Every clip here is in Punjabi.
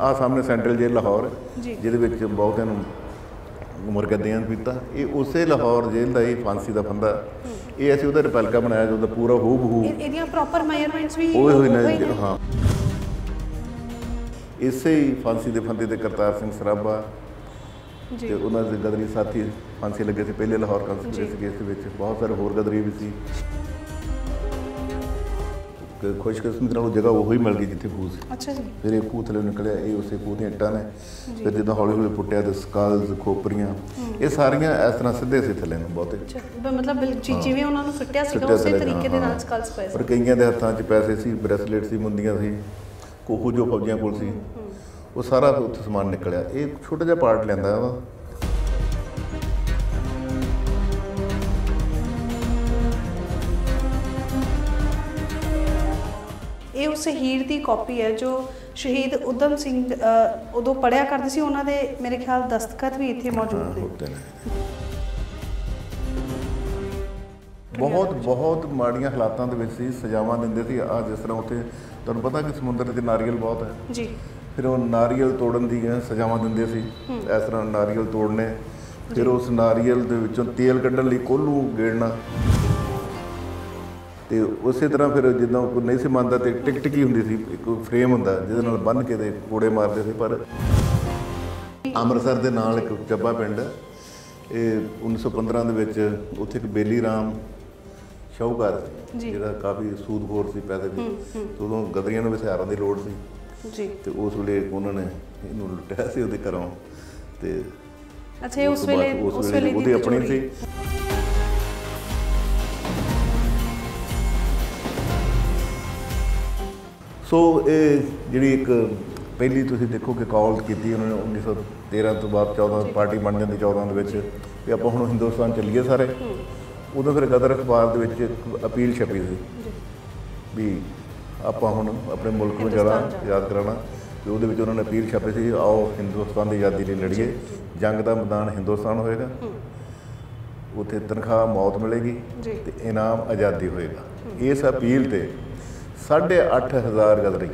ਆ ਸਾਹਮਣੇ ਸੈਂਟਰਲ ਜੇਲ੍ਹ ਲਾਹੌਰ। ਜਿਹਦੇ ਵਿੱਚ ਬਹੁਤਿਆਂ ਨੂੰ ਉਮਰ ਕੈਦੀਆਂ ਕੀਤਾ ਇਹ ਉਸੇ ਲਾਹੌਰ ਜੇਲ੍ਹ ਦਾ ਹੀ ਫਾਂਸੀ ਦਾ ਫੰਦਾ। ਇਹ ਅਸੀਂ ਉਹਦਾ ਰਿਪਲਕਾ ਬਣਾਇਆ ਜਿਹਦਾ ਪੂਰਾ ਹੂ। ਬਹੂ ਇਹਦੀਆਂ ਪ੍ਰੋਪਰ ਮੈਜ਼ਰਮੈਂਟਸ ਵੀ ਉਹ ਹੋਈ ਨੇ ਹਾਂ। ਇਸੇ ਹੀ ਫਾਂਸੀ ਦੇ ਫੰਦੇ ਤੇ ਕਰਤਾਰ ਸਿੰਘ ਸਰਾਭਾ ਜੀ। ਤੇ ਉਹਨਾਂ ਦੇ ਗਦਰੀ ਸਾਥੀ ਫਾਂਸੀ ਲੱਗੇ ਸੀ ਪਹਿਲੇ ਲਾਹੌਰ ਕਨਸਪੀਰੇਸੀ ਕੇਸ ਦੇ ਵਿੱਚ। ਬਹੁਤ ਸਾਰੇ ਹੋਰ ਗਦਰੀ ਵੀ ਸੀ। ਕਿ ਖੁਸ਼ਕਿਸਮਤ ਨਾਲ ਉਹ ਜਗ੍ਹਾ ਉਹੀ ਮਿਲ ਗਈ ਜਿੱਥੇ ਖੂਹ ਸੀ। ਅੱਛਾ ਜੀ। ਫਿਰ ਇਹ ਖੂਹ ਥੱਲੇ ਨਿਕਲਿਆ ਇਹ ਉਸੇ ਖੂਹ ਦੀਆਂ ਇੱਟਾਂ ਨੇ। ਫਿਰ ਜਦੋਂ ਹੌਲੀ ਹੌਲੀ ਪੁੱਟਿਆ ਤੇ ਸਕਾਲਸ ਖੋਪਰੀਆਂ ਇਹ ਸਾਰੀਆਂ ਇਸ ਤਰ੍ਹਾਂ ਸਿੱਧੇ ਸੀ ਥੱਲੇ ਨੂੰ ਬਹੁਤੇ। ਮਤਲਬ ਜਿਵੇਂ ਉਹਨਾਂ ਨੂੰ ਸੁੱਟਿਆ ਸੀਗਾ ਉਸੇ ਤਰੀਕੇ ਦੇ ਹਾਂ। ਨਾਲ ਸਕਲਸ ਪਏ ਪਰ ਸੀ ਕਈਆਂ ਦੇ ਹੱਥਾਂ 'ਚ ਪੈਸੇ ਸੀ ਬ੍ਰੈਸਲੇਟ ਸੀ ਮੁੰਦੀਆਂ ਸੀ ਕੋਹੂ ਜੋ ਫੌਜੀਆਂ ਕੋਲ ਸੀ। ਉਹ ਸਾਰਾ ਉੱਥੇ ਸਮਾਨ ਨਿਕਲਿਆ। ਇਹ ਛੋਟਾ ਜਿਹਾ ਪਾਰਟ ਲੈਂਦਾ ਵਾ। ਇਹ ਉਸ ਹੀਰ ਦੀ ਕਾਪੀ ਹੈ ਜੋ ਸ਼ਹੀਦ ਉਦਮ ਸਿੰਘ ਉਦੋਂ ਪੜਿਆ ਕਰਦੇ ਸੀ। ਉਹਨਾਂ ਦੇ ਮੇਰੇ ਖਿਆਲ ਦਸਤਖਤ ਵੀ ਇੱਥੇ ਮੌਜੂਦ ਨੇ। ਬਹੁਤ ਬਹੁਤ ਮਾੜੀਆਂ ਹਾਲਾਤਾਂ ਦੇ ਵਿੱਚ ਸੀ ਸਜ਼ਾਵਾਂ ਦਿੰਦੇ ਸੀ। ਆ ਜਿਸ ਤਰ੍ਹਾਂ ਉੱਥੇ ਤੁਹਾਨੂੰ ਪਤਾ ਕਿ ਸਮੁੰਦਰ ਤੇ ਨਾਰੀਅਲ ਬਹੁਤ ਹੈ। ਜੀ। ਫਿਰ ਉਹ ਨਾਰੀਅਲ ਤੋੜਨ ਦੀਆਂ ਸਜ਼ਾਵਾਂ ਦਿੰਦੇ ਸੀ। ਇਸ ਤਰ੍ਹਾਂ ਨਾਰੀਅਲ ਤੋੜਨੇ। ਫਿਰ ਉਸ ਨਾਰੀਅਲ ਦੇ ਵਿੱਚੋਂ ਤੇਲ ਕੱਢਣ ਲਈ ਕੋਲੂ ਗੇੜਨਾ। ਤੇ ਉਸੇ ਤਰ੍ਹਾਂ ਫਿਰ ਜਿੱਦਾਂ ਕੋਈ ਨਹੀਂ ਸੀ ਮੰਨਦਾ ਤੇ ਟਿਕ ਟਿਕੀ ਹੁੰਦੀ ਸੀ ਇੱਕ ਫਰੇਮ ਹੁੰਦਾ ਜਿਹਦੇ ਨਾਲ ਬੰਨ ਕੇ ਤੇ ਕੋੜੇ ਮਾਰਦੇ ਸੀ ਪਰ ਅੰਮ੍ਰਿਤਸਰ ਦੇ ਨਾਲ ਇੱਕ ਚੱਬਾ ਪਿੰਡ। ਇਹ 1915 ਦੇ ਵਿੱਚ ਉੱਥੇ ਇੱਕ ਬੇਲੀ ਰਾਮ ਸ਼ਾਹੂਕਾਰ। ਜਿਹੜਾ ਕਾਫੀ ਸੂਦਖੋਰ ਸੀ ਪੈਸੇ ਦੀ ਉਦੋਂ ਗਦਰੀਆਂ ਨੂੰ ਹਥਿਆਰਾਂ ਦੀ ਲੋੜ ਸੀ ਜੀ ਤੇ ਉਸ ਵੇਲੇ ਉਹਨਾਂ ਨੇ ਇਹਨੂੰ ਲੁੱਟਿਆ ਸੀ ਉਹਦੇ ਘਰੋਂ ਤੇ ਅੱਛਾ ਇਹ ਉਸ ਵੇਲੇ ਉਸ ਵੇਲੇ ਉਹਦੀ ਆਪਣੀ। ਸੀ ਸੋ ਇਹ ਜਿਹੜੀ ਇੱਕ ਪਹਿਲੀ ਤੁਸੀਂ ਦੇਖੋ ਕਿ ਕਾਲ ਕੀਤੀ ਉਹਨਾਂ ਨੇ 1913 ਤੋਂ ਬਾਅਦ 14 ਪਾਰਟੀ ਬਣ ਜਾਂਦੀ 14 ਦੇ ਵਿੱਚ ਵੀ ਆਪਾਂ ਹੁਣ ਹਿੰਦੁਸਤਾਨ ਚੱਲੀਏ ਸਾਰੇ। ਉਦੋਂ ਫਿਰ ਗਦਰ ਅਖਬਾਰ ਦੇ ਵਿੱਚ ਇੱਕ ਅਪੀਲ ਛਪੀ ਸੀ ਵੀ ਆਪਾਂ ਹੁਣ ਆਪਣੇ ਮੁਲਕ ਨੂੰ ਜਾਣਾ। ਯਾਦ ਕਰਾਉਣਾ। ਤੇ ਉਹਦੇ ਵਿੱਚ ਉਹਨਾਂ ਨੇ ਅਪੀਲ ਛਾਪੀ ਸੀ ਆਓ ਹਿੰਦੁਸਤਾਨ ਦੀ ਆਜ਼ਾਦੀ ਲਈ ਲੜੀਏ। ਜੰਗ ਦਾ ਮੈਦਾਨ ਹਿੰਦੁਸਤਾਨ ਹੋਏਗਾ। ਉੱਥੇ ਤਨਖਾਹ ਮੌਤ ਮਿਲੇਗੀ। ਤੇ ਇਨਾਮ ਆਜ਼ਾਦੀ ਹੋਏਗਾ। ਇਸ ਅਪੀਲ ਤੇ 8500 ਗਦਰੀ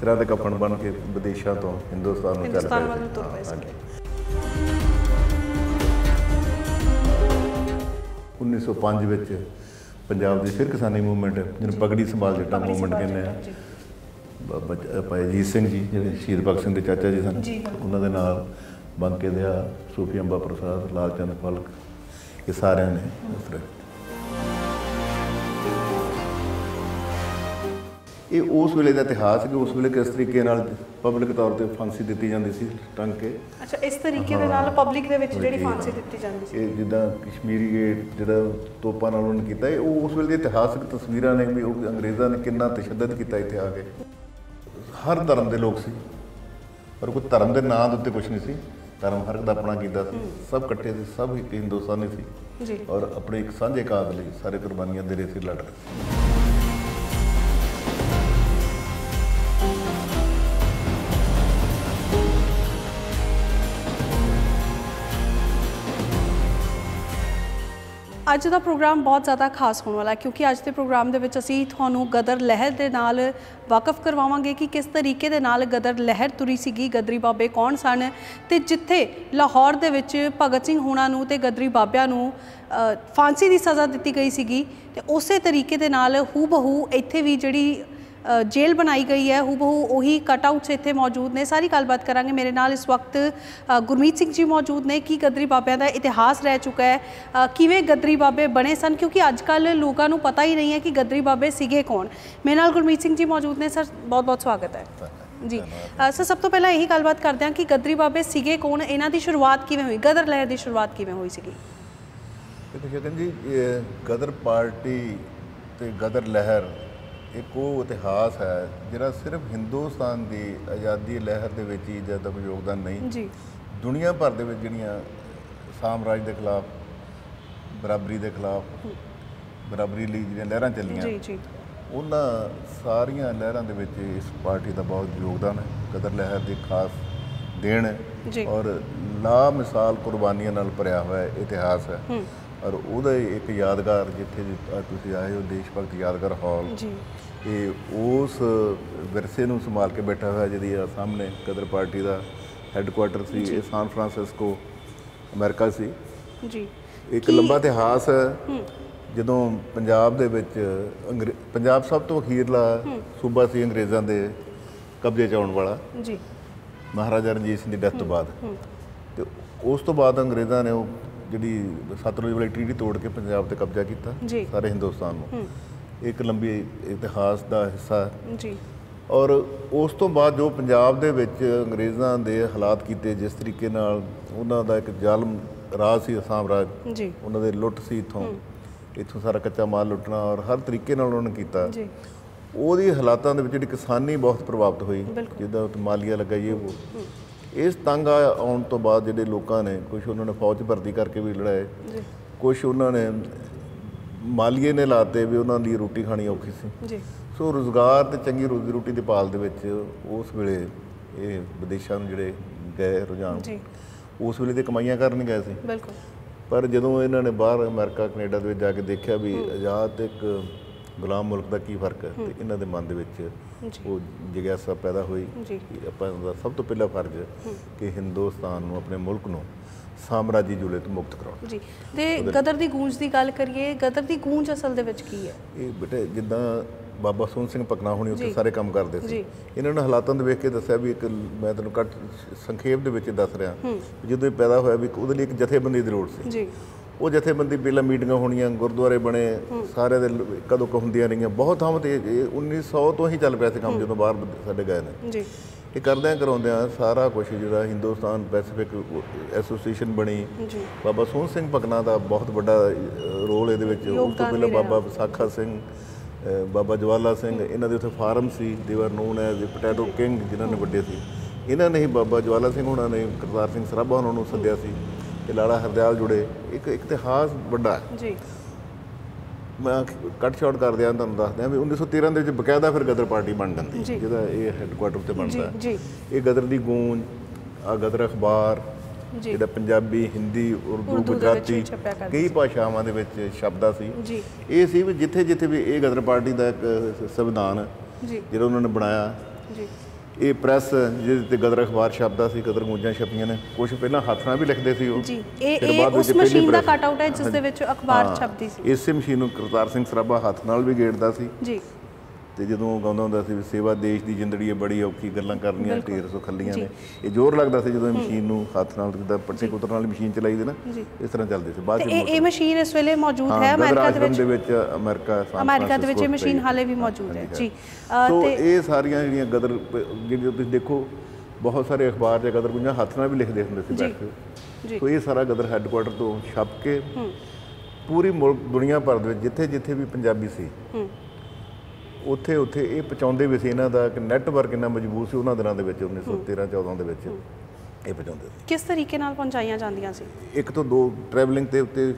ਸਿਰਾਂ ਦੇ ਕਫਨ ਬਣ ਕੇ ਵਿਦੇਸ਼ਾਂ ਤੋਂ ਹਿੰਦੁਸਤਾਨ ਨੂੰ ਚੱਲ ਪਏ ਤੁਰ ਪਏ ਹਾਂ, ਸੀਗੇ। 1905 ਵਿੱਚ ਪੰਜਾਬ ਦੀ ਫਿਰ ਕਿਸਾਨੀ ਮੂਵਮੈਂਟ ਜਿਹਨੂੰ ਪਗੜੀ ਸੰਭਾਲ ਜੱਟਾਂ ਮੂਵਮੈਂਟ ਕਹਿੰਦੇ ਆ। ਬਾਬਾ ਭਾਈ ਅਜੀਤ ਸਿੰਘ ਜੀ ਜਿਹੜੇ ਸ਼ਹੀਦ ਭਗਤ ਸਿੰਘ ਦੇ ਚਾਚਾ ਜੀ ਸਨ। ਉਹਨਾਂ ਦੇ ਨਾਲ ਬੰਕੇ ਦਿਆ ਸੂਫੀ ਅੰਬਾ ਪ੍ਰਸਾਦ ਲਾਲ ਚੰਦ ਫਲਕ ਇਹ ਸਾਰਿਆਂ ਨੇ ਤਰ੍ਹਾਂ ਇਹ ਉਸ ਵੇਲੇ ਦਾ ਇਤਿਹਾਸ ਹੈ ਕਿ ਉਸ ਵੇਲੇ ਕਿਸ ਤਰੀਕੇ ਨਾਲ ਪਬਲਿਕ ਤੌਰ ਤੇ ਫਾਂਸੀ ਦਿੱਤੀ ਜਾਂਦੀ ਸੀ ਟੰਗ ਕੇ? ਅੱਛਾ ਇਸ ਤਰੀਕੇ ਦੇ ਨਾਲ ਪਬਲਿਕ ਦੇ ਵਿੱਚ ਜਿਹੜੀ ਫਾਂਸੀ। ਦਿੱਤੀ ਜਾਂਦੀ ਸੀ। ਇਹ ਜਿੱਦਾਂ ਕਸ਼ਮੀਰੀ ਗੇਟ ਜਿਹੜਾ ਤੋਪਾਂ ਨਾਲ ਉਹਨਾਂ ਨੇ ਕੀਤਾ ਇਹ ਉਹ ਉਸ ਵੇਲੇ ਦੀ ਇਤਿਹਾਸਕ ਤਸਵੀਰਾਂ ਨੇ ਵੀ ਉਹ ਅੰਗਰੇਜ਼ਾਂ ਨੇ ਕਿੰਨਾ ਤਸ਼ੱਦਦ ਕੀਤਾ ਇੱਥੇ ਆ ਕੇ। ਹਰ ਧਰਮ ਦੇ ਲੋਕ ਸੀ ਪਰ ਕੋਈ ਧਰਮ ਦੇ ਨਾਂ ਦੇ ਉੱਤੇ ਕੁਝ ਨਹੀਂ ਸੀ। ਧਰਮ ਹਰ ਇੱਕ ਦਾ ਆਪਣਾ ਕੀਤਾ ਸੀ। ਸਭ ਇਕੱਠੇ ਸੀ ਸਭ ਇੱਕ ਹਿੰਦੁਸਤਾਨੀ ਸੀ। ਜੀ। ਔਰ ਆਪਣੇ ਇੱਕ ਸਾਂਝੇ ਕਾਜ਼ ਲਈ ਸਾਰੇ ਕੁਰਬਾਨੀਆਂ ਦੇ ਰਹੇ ਸੀ ਲੜ ਰਹੇ ਸੀ। ਅੱਜ ਦਾ ਪ੍ਰੋਗਰਾਮ ਬਹੁਤ ਜ਼ਿਆਦਾ ਖਾਸ ਹੋਣ ਵਾਲਾ ਕਿਉਂਕਿ ਅੱਜ ਦੇ ਪ੍ਰੋਗਰਾਮ ਦੇ ਵਿੱਚ ਅਸੀਂ ਤੁਹਾਨੂੰ ਗਦਰ ਲਹਿਰ ਦੇ ਨਾਲ ਵਾਕਫ ਕਰਵਾਵਾਂਗੇ ਕਿ ਕਿਸ ਤਰੀਕੇ ਦੇ ਨਾਲ ਗਦਰ ਲਹਿਰ ਤੁਰੀ ਸੀਗੀ, ਗਦਰੀ ਬਾਬੇ ਕੌਣ ਸਨ? ਤੇ ਜਿੱਥੇ ਲਾਹੌਰ ਦੇ ਵਿੱਚ ਭਗਤ ਸਿੰਘ ਹੋਣਾ ਨੂੰ ਤੇ ਗਦਰੀ ਬਾਬਿਆਂ ਨੂੰ ਫਾਂਸੀ ਦੀ ਸਜ਼ਾ ਦਿੱਤੀ ਗਈ ਸੀਗੀ, ਤੇ ਉਸੇ ਤਰੀਕੇ ਦੇ ਨਾਲ ਹੂ ਬਹੂ ਇੱਥੇ ਵੀ ਜਿਹੜੀ ਜੇਲ੍ਹ ਬਣਾਈ ਗਈ ਹੈ ਹੂਬਹੂ ਉਹੀ ਕਟਆਊਟਸ ਇੱਥੇ ਮੌਜੂਦ ਨੇ। ਸਾਰੀ ਗੱਲਬਾਤ ਕਰਾਂਗੇ। ਮੇਰੇ ਨਾਲ ਇਸ ਵਕਤ ਗੁਰਮੀਤ ਸਿੰਘ ਜੀ ਮੌਜੂਦ ਨੇ। ਕੀ ਗਦਰੀ ਬਾਬਿਆਂ ਦਾ ਇਤਿਹਾਸ ਰਹਿ ਚੁੱਕਾ ਹੈ? ਕਿਵੇਂ ਗਦਰੀ ਬਾਬੇ ਬਣੇ ਸਨ? ਕਿਉਂਕਿ ਅੱਜ ਕੱਲ ਲੋਕਾਂ ਨੂੰ ਪਤਾ ਹੀ ਨਹੀਂ ਹੈ ਕਿ ਗਦਰੀ ਬਾਬੇ ਸੀਗੇ ਕੌਣ। ਮੇਰੇ ਨਾਲ ਗੁਰਮੀਤ ਸਿੰਘ ਜੀ ਮੌਜੂਦ ਨੇ। ਸਰ ਬਹੁਤ ਬਹੁਤ ਸਵਾਗਤ ਹੈ। ਜੀ। ਸਰ ਸਭ ਤੋਂ ਪਹਿਲਾਂ ਇਹੀ ਗੱਲਬਾਤ ਕਰਦੇ ਹਾਂ ਕਿ ਗਦਰੀ ਬਾਬੇ ਸੀਗੇ ਕੌਣ? ਇਹਨਾਂ ਦੀ ਸ਼ੁਰੂਆਤ ਕਿਵੇਂ ਹੋਈ? ਗਦਰ ਲਹਿਰ ਦੀ ਸ਼ੁਰੂਆਤ ਕਿਵੇਂ ਹੋਈ ਸੀਗੀ? ਸ਼ਗਨ ਜੀ ਗਦਰ ਪਾਰਟੀ ਤੇ ਗਦਰ ਲਹਿਰ ਇੱਕ ਉਹ ਇਤਿਹਾਸ ਹੈ ਜਿਹੜਾ ਸਿਰਫ ਹਿੰਦੁਸਤਾਨ ਦੀ ਆਜ਼ਾਦੀ ਲਹਿਰ ਦੇ ਵਿੱਚ ਹੀ ਜ਼ਿਆਦਾ ਕੋਈ ਯੋਗਦਾਨ ਨਹੀਂ ਜੀ। ਦੁਨੀਆ ਭਰ ਦੇ ਵਿੱਚ ਜਿਹੜੀਆਂ ਸਾਮਰਾਜ ਦੇ ਖਿਲਾਫ ਬਰਾਬਰੀ ਦੇ ਖਿਲਾਫ ਬਰਾਬਰੀ ਲਈ ਜਿਹੜੀਆਂ ਲਹਿਰਾਂ ਚੱਲੀਆਂ ਜੀ ਜੀ। ਉਹਨਾਂ ਸਾਰੀਆਂ ਲਹਿਰਾਂ ਦੇ ਵਿੱਚ ਇਸ ਪਾਰਟੀ ਦਾ ਬਹੁਤ ਯੋਗਦਾਨ ਹੈ ਕਦਰ ਲਹਿਰ ਦੀ ਖਾਸ ਦੇਣ ਹੈ। ਔਰ ਲਾ ਮਿਸਾਲ ਕੁਰਬਾਨੀਆਂ ਨਾਲ ਭਰਿਆ ਹੋਇਆ ਇਤਿਹਾਸ ਹੈ। ਔਰ ਉਹਦਾ ਇੱਕ ਯਾਦਗਾਰ ਜਿੱਥੇ ਤੁਸੀਂ ਆਏ ਹੋ ਦੇਸ਼ ਭਗਤ ਯਾਦਗਾਰ ਹਾਲ। ਜੀ। ਇਹ ਉਸ ਵਿਰਸੇ ਨੂੰ ਸੰਭਾਲ ਕੇ ਬੈਠਾ ਹੋਇਆ ਜਿਹਦੀ ਆ ਸਾਹਮਣੇ ਕਦਰ ਪਾਰਟੀ ਦਾ ਹੈੱਡਕੁਆਟਰ ਸੀ ਇਹ ਸਾਨ ਫਰਾਂਸਿਸਕੋ ਅਮਰੀਕਾ ਸੀ। ਜੀ। ਇੱਕ ਲੰਬਾ ਇਤਿਹਾਸ ਹੈ। ਜਦੋਂ ਪੰਜਾਬ ਦੇ ਵਿੱਚ ਪੰਜਾਬ ਸਭ ਤੋਂ ਅਖੀਰਲਾ ਸੂਬਾ ਸੀ ਅੰਗਰੇਜ਼ਾਂ ਦੇ ਕਬਜ਼ੇ 'ਚ ਆਉਣ ਵਾਲਾ। ਜੀ। ਮਹਾਰਾਜਾ ਰਣਜੀਤ ਸਿੰਘ ਦੀ ਡੈਥ ਤੋਂ ਬਾਅਦ। ਤੇ ਉਸ ਤੋਂ ਬਾਅਦ ਅੰਗਰੇਜ਼ਾਂ ਨੇ ਉਹ ਜਿਹੜੀ ਸਤਲੁਜ ਵਾਲੀ ਟ੍ਰੀਟੀ ਤੋੜ ਕੇ ਪੰਜਾਬ ਤੇ ਕਬਜ਼ਾ ਕੀਤਾ। ਸਾਰੇ ਹਿੰਦੁਸਤਾਨ ਨੂੰ। ਇੱਕ ਲੰਬੀ ਇਤਿਹਾਸ ਦਾ ਹਿੱਸਾ ਹੈ। ਜੀ। ਔਰ ਉਸ ਤੋਂ ਬਾਅਦ ਜੋ ਪੰਜਾਬ ਦੇ ਵਿੱਚ ਅੰਗਰੇਜ਼ਾਂ ਦੇ ਹਾਲਾਤ ਕੀਤੇ ਜਿਸ ਤਰੀਕੇ ਨਾਲ ਉਹਨਾਂ ਦਾ ਇੱਕ ਜ਼ਾਲਮ ਰਾਜ ਸੀ ਅਸਾਮ ਰਾਜ। ਜੀ। ਉਹਨਾਂ ਦੇ ਲੁੱਟ ਸੀ ਇੱਥੋਂ। ਇੱਥੋਂ ਸਾਰਾ ਕੱਚਾ ਮਾਲ ਲੁੱਟਣਾ ਔਰ ਹਰ ਤਰੀਕੇ ਨਾਲ ਉਹਨਾਂ ਨੇ ਕੀਤਾ। ਜੀ। ਉਹਦੀ ਹਾਲਾਤਾਂ ਦੇ ਵਿੱਚ ਜਿਹੜੀ ਕਿਸਾਨੀ ਬਹੁਤ ਪ੍ਰਭਾਵਿਤ ਹੋਈ। ਜਿੱਦਾਂ ਮਾਲੀਆ ਲੱਗਾ ਇਹ ਉਹ ਇਸ ਤੰਗ ਆਉਣ ਤੋਂ ਬਾਅਦ ਜਿਹੜੇ ਲੋਕਾਂ ਨੇ ਕੁਝ ਉਹਨਾਂ ਨੇ ਫੌਜ ਭਰਤੀ ਕਰਕੇ ਵੀ ਲੜਾਏ। ਜੀ। ਕੁਝ ਉਹਨਾਂ ਨੇ ਮਾਲੀਏ ਨੇ ਲਾਤੇ ਵੀ ਉਹਨਾਂ ਦੀ ਰੋਟੀ ਖਾਣੀ ਔਖੀ ਸੀ। ਜੀ। ਸੋ ਰੋਜ਼ਗਾਰ ਤੇ ਚੰਗੀ ਰੋਜ਼ੀ ਰੋਟੀ ਦੀ ਪਾਲ ਦੇ ਵਿੱਚ ਉਸ ਵੇਲੇ ਇਹ ਵਿਦੇਸ਼ਾਂ ਨੂੰ ਜਿਹੜੇ ਗਏ ਰੁਝਾਨ ਜੀ। ਉਸ ਵੇਲੇ ਤੇ ਕਮਾਈਆਂ ਕਰਨ ਗਏ ਸੀ। ਬਿਲਕੁਲ। ਪਰ ਜਦੋਂ ਇਹਨਾਂ ਨੇ ਬਾਹਰ ਅਮਰੀਕਾ ਕੈਨੇਡਾ ਦੇ ਵਿੱਚ ਜਾ ਕੇ ਦੇਖਿਆ ਵੀ ਆਜ਼ਾਦ ਇੱਕ ਗੁਲਾਮ ਮੁਲਕ ਦਾ ਕੀ ਫ਼ਰਕ ਹੈ? ਤੇ ਇਹਨਾਂ ਦੇ ਮਨ ਦੇ ਵਿੱਚ ਉਹ ਜਿਗਿਆਸਾ ਪੈਦਾ ਹੋਈ ਕਿ ਆਪਾਂ ਦਾ ਸਭ ਤੋਂ ਪਹਿਲਾ ਫਰਜ਼ ਕਿ ਹਿੰਦੁਸਤਾਨ ਨੂੰ ਆਪਣੇ ਮੁਲਕ ਨੂੰ ਸਾਮਰਾਜੀ ਜੁਲੇ ਤੋਂ ਮੁਕਤ ਕਰਾਉਣਾ। ਜੀ। ਤੇ ਗਦਰ ਦੀ ਗੂੰਜ ਦੀ ਗੱਲ ਕਰੀਏ ਗਦਰ ਦੀ ਗੂੰਜ ਅਸਲ ਦੇ ਵਿੱਚ ਕੀ ਹੈ? ਇਹ ਬੇਟੇ ਜਿੱਦਾਂ ਬਾਬਾ ਸੋਹਣ ਸਿੰਘ ਪਕਨਾ ਹੋਣੀ ਉੱਥੇ। ਸਾਰੇ ਕੰਮ ਕਰਦੇ ਸੀ। ਇਹਨਾਂ ਨੇ ਹਾਲਾਤਾਂ ਦੇ ਵੇਖ ਕੇ ਦੱਸਿਆ ਵੀ ਇੱਕ ਮੈਂ ਤੈਨੂੰ ਕੱਟ ਸੰਖੇਪ ਦੇ ਵਿੱਚ ਦੱਸ ਰਿਹਾ ਜਦੋਂ ਇਹ ਪੈਦਾ ਹੋਇਆ ਵੀ ਉਹਦੇ ਲਈ ਇੱਕ ਜਥੇਬੰਦੀ ਦੀ ਲੋੜ ਸੀ। ਜੀ। ਉਹ ਜਥੇਬੰਦੀ ਪਹਿਲਾਂ ਮੀਟਿੰਗਾਂ ਹੋਣੀਆਂ ਗੁਰਦੁਆਰੇ ਬਣੇ ਸਾਰੇ ਦੇ ਕਦੋਂ ਕੁ ਹੁੰਦੀਆਂ ਰਹੀਆਂ। ਬਹੁਤ ਥਾਵਾਂ ਤੇ ਇਹ- ਇਹ 1900 ਤੋਂ ਹੀ ਚੱਲ ਪਿਆ ਸੀ ਕੰਮ ਜਦੋਂ ਬਾਹਰ ਸਾਡੇ ਗਏ ਨੇ। ਜੀ। ਇਹ ਕਰਦਿਆਂ ਕਰਾਉਂਦਿਆਂ ਸਾਰਾ ਕੁਝ ਜਿਹੜਾ ਹਿੰਦੁਸਤਾਨ ਪੈਸੀਫਿਕ ਐਸੋਸੀਏਸ਼ਨ ਬਣੀ। ਜੀ। ਬਾਬਾ ਸੋਹਣ ਸਿੰਘ ਪਕਨਾ ਦਾ ਬਹੁਤ ਵੱਡਾ ਰੋਲ ਇਹਦੇ ਵਿੱਚ। ਉਸ ਤੋਂ ਪਹਿਲਾਂ। ਬਾਬਾ ਵਿਸਾਖਾ ਸਿੰਘ ਬਾਬਾ ਜਵਾਲਾ ਸਿੰਘ ਇਹਨਾਂ ਦੇ ਉੱਥੇ ਫਾਰਮ ਸੀ। ਦੇ ਵਰ ਨੋਨ ਐਜ਼ ਪੋਟੈਟੋ ਕਿੰਗ ਜਿਨ੍ਹਾਂ ਨੇ ਵੱਡੇ ਸੀ। ਇਹਨਾਂ ਨੇ ਹੀ ਬਾਬਾ ਜਵਾਲਾ ਸਿੰਘ ਉਹਨਾਂ ਨੇ ਕਰਤਾਰ ਸਿੰਘ ਸਰਾਭਾ ਉਹਨਾਂ ਨੂੰ ਸੱਦਿਆ ਸੀ। ਤੇ ਲਾਲਾ ਹਰਦਿਆਲ ਜੁੜੇ ਇੱਕ ਇੱਕ ਇਤਿਹਾਸ ਵੱਡਾ ਹੈ। ਜੀ। ਮੈਂ ਕੱਟ ਸ਼ਾਟ ਕਰ ਦਿਆਂ ਤੁਹਾਨੂੰ ਦੱਸ ਦਿਆਂ ਵੀ 1913 ਦੇ ਵਿੱਚ ਬਕਾਇਦਾ ਫਿਰ ਗਦਰ ਪਾਰਟੀ ਬਣ ਜਾਂਦੀ। ਜਿਹਦਾ ਇਹ ਹੈੱਡਕੁਆਟਰ ਤੇ ਬਣਦਾ ਹੈ। ਜੀ ਇਹ ਗਦਰ ਦੀ ਗੂੰਜ ਆ ਗਦਰ ਅਖਬਾਰ ਜਿਹੜਾ ਪੰਜਾਬੀ ਹਿੰਦੀ ਉਰਦੂ ਗੁਜਰਾਤੀ ਕਰਦਾ ਕਈ ਭਾਸ਼ਾਵਾਂ ਦੇ ਵਿੱਚ ਸ਼ਬਦਾਂ ਸੀ। ਜੀ। ਇਹ ਸੀ ਵੀ ਜਿੱਥੇ ਜਿੱਥੇ ਵੀ ਇਹ ਗਦਰ ਪਾਰਟੀ ਦਾ ਇੱਕ ਸੰਵਿਧਾਨ ਜੀ। ਜਿਹੜਾ ਉਹਨਾਂ ਨੇ ਬਣਾਇਆ ਜੀ। ਇਹ ਪ੍ਰੈਸ ਜਿਹਦੇ ਤੇ ਗਦਰ ਅਖਬਾਰ ਛਪਦਾ ਸੀ ਗਦਰ ਗੂੰਜਾਂ ਛਪੀਆਂ ਨੇ ਕੁਝ ਪਹਿਲਾਂ ਹੱਥ ਨਾਲ ਵੀ ਲਿਖਦੇ ਸੀ ਉਹ। ਜੀ ਇਹ ਉਸ ਮਸ਼ੀਨ ਦਾ ਕਟ ਆਊਟ ਹੈ ਜਿਸ ਦੇ ਵਿੱਚ ਅਖਬਾਰ ਛਪਦੀ ਸੀ। ਇਸੇ ਮਸ਼ੀਨ ਨੂੰ ਕਰਤਾਰ ਸਿੰਘ ਸਰਾਭਾ ਹੱਥ ਨਾਲ ਵੀ ਗੇੜਦਾ ਸੀ। ਜੀ। ਤੇ ਜਦੋਂ ਗਾਉਂਦਾ ਹੁੰਦਾ ਸੀ ਸੇਵਾ ਦੇਸ਼ ਦੀ ਜ਼ਿੰਦੜੀ ਹੈ ਬੜੀ ਔਖੀ ਗੱਲਾਂ ਕਰਨੀਆਂ। ਢੇਰ ਸੋ ਖੱਲੀਆਂ। ਨੇ। ਇਹ ਜ਼ੋਰ ਲੱਗਦਾ ਸੀ ਜਦੋਂ ਮਸ਼ੀਨ ਨੂੰ ਹੱਥ ਨਾਲ ਜਿੱਦਾਂ ਪੱਟੇ ਕੁੱਤਰਨ ਵਾਲੀ ਮਸ਼ੀਨ ਚਲਾਈ ਦੇ ਨਾ। ਇਸ ਤਰ੍ਹਾਂ ਚੱਲਦੀ ਸੀ। ਬਾਅਦ ਤੇ ਚ ਇਹ ਇਹ ਮਸ਼ੀਨ ਇਸ ਵੇਲੇ ਮੌਜੂਦ ਹੈ ਅਮਰੀਕਾ ਦੇ ਵਿੱਚ। ਵਿੱਚ ਅਮਰੀਕਾ ਅਮਰੀਕਾ ਦੇ ਵਿੱਚ ਇਹ ਮਸ਼ੀਨ ਹਾਲੇ ਵੀ ਮੌਜੂਦ ਹੈ। ਜੀ। ਸੋ ਤੇ ਇਹ ਸਾਰੀਆਂ ਜਿਹੜੀਆਂ ਗਦਰ ਜਿਹੜੀਆਂ ਤੁਸੀਂ ਦੇਖੋ ਬਹੁਤ ਸਾਰੇ ਅਖਬਾਰ ਜਾਂ ਗਦਰ ਗੁੰਜਾਂ ਹੱਥ ਨਾਲ ਵੀ ਲਿਖਦੇ ਹੁੰਦੇ ਸੀ। ਬੈਠ ਕੇ। ਜੀ। ਸੋ ਇਹ ਸਾਰਾ ਗਦਰ ਹੈੱਡਕੁਆਟਰ ਤੋਂ ਛਪ ਕੇ ਪੂਰੀ ਮੁਲਕ ਦੁਨੀਆ ਭਰ ਦੇ ਵਿੱਚ ਜਿੱਥੇ ਜਿੱਥੇ ਵੀ ਪੰਜਾਬੀ ਸੀ ਉੱਥੇ ਉੱਥੇ ਇਹ ਪਹੁੰਚਾਉਂਦੇ ਵੀ ਸੀ ਇਹਨਾਂ ਦਾ ਇੱਕ ਨੈਟਵਰਕ ਇੰਨਾ ਮਜ਼ਬੂਤ ਸੀ ਉਹਨਾਂ ਦਿਨਾਂ ਦੇ ਵਿੱਚ 1913 14 ਦੇ ਵਿੱਚ ਇਹ ਪਹੁੰਚਾਉਂਦੇ ਸੀ। ਕਿਸ ਤਰੀਕੇ ਨਾਲ ਪਹੁੰਚਾਈਆਂ ਜਾਂਦੀਆਂ ਸੀ? ਇੱਕ ਤੋਂ ਦੋ ਟਰੈਵਲਿੰਗ ਤੇ ਉੱਤੇ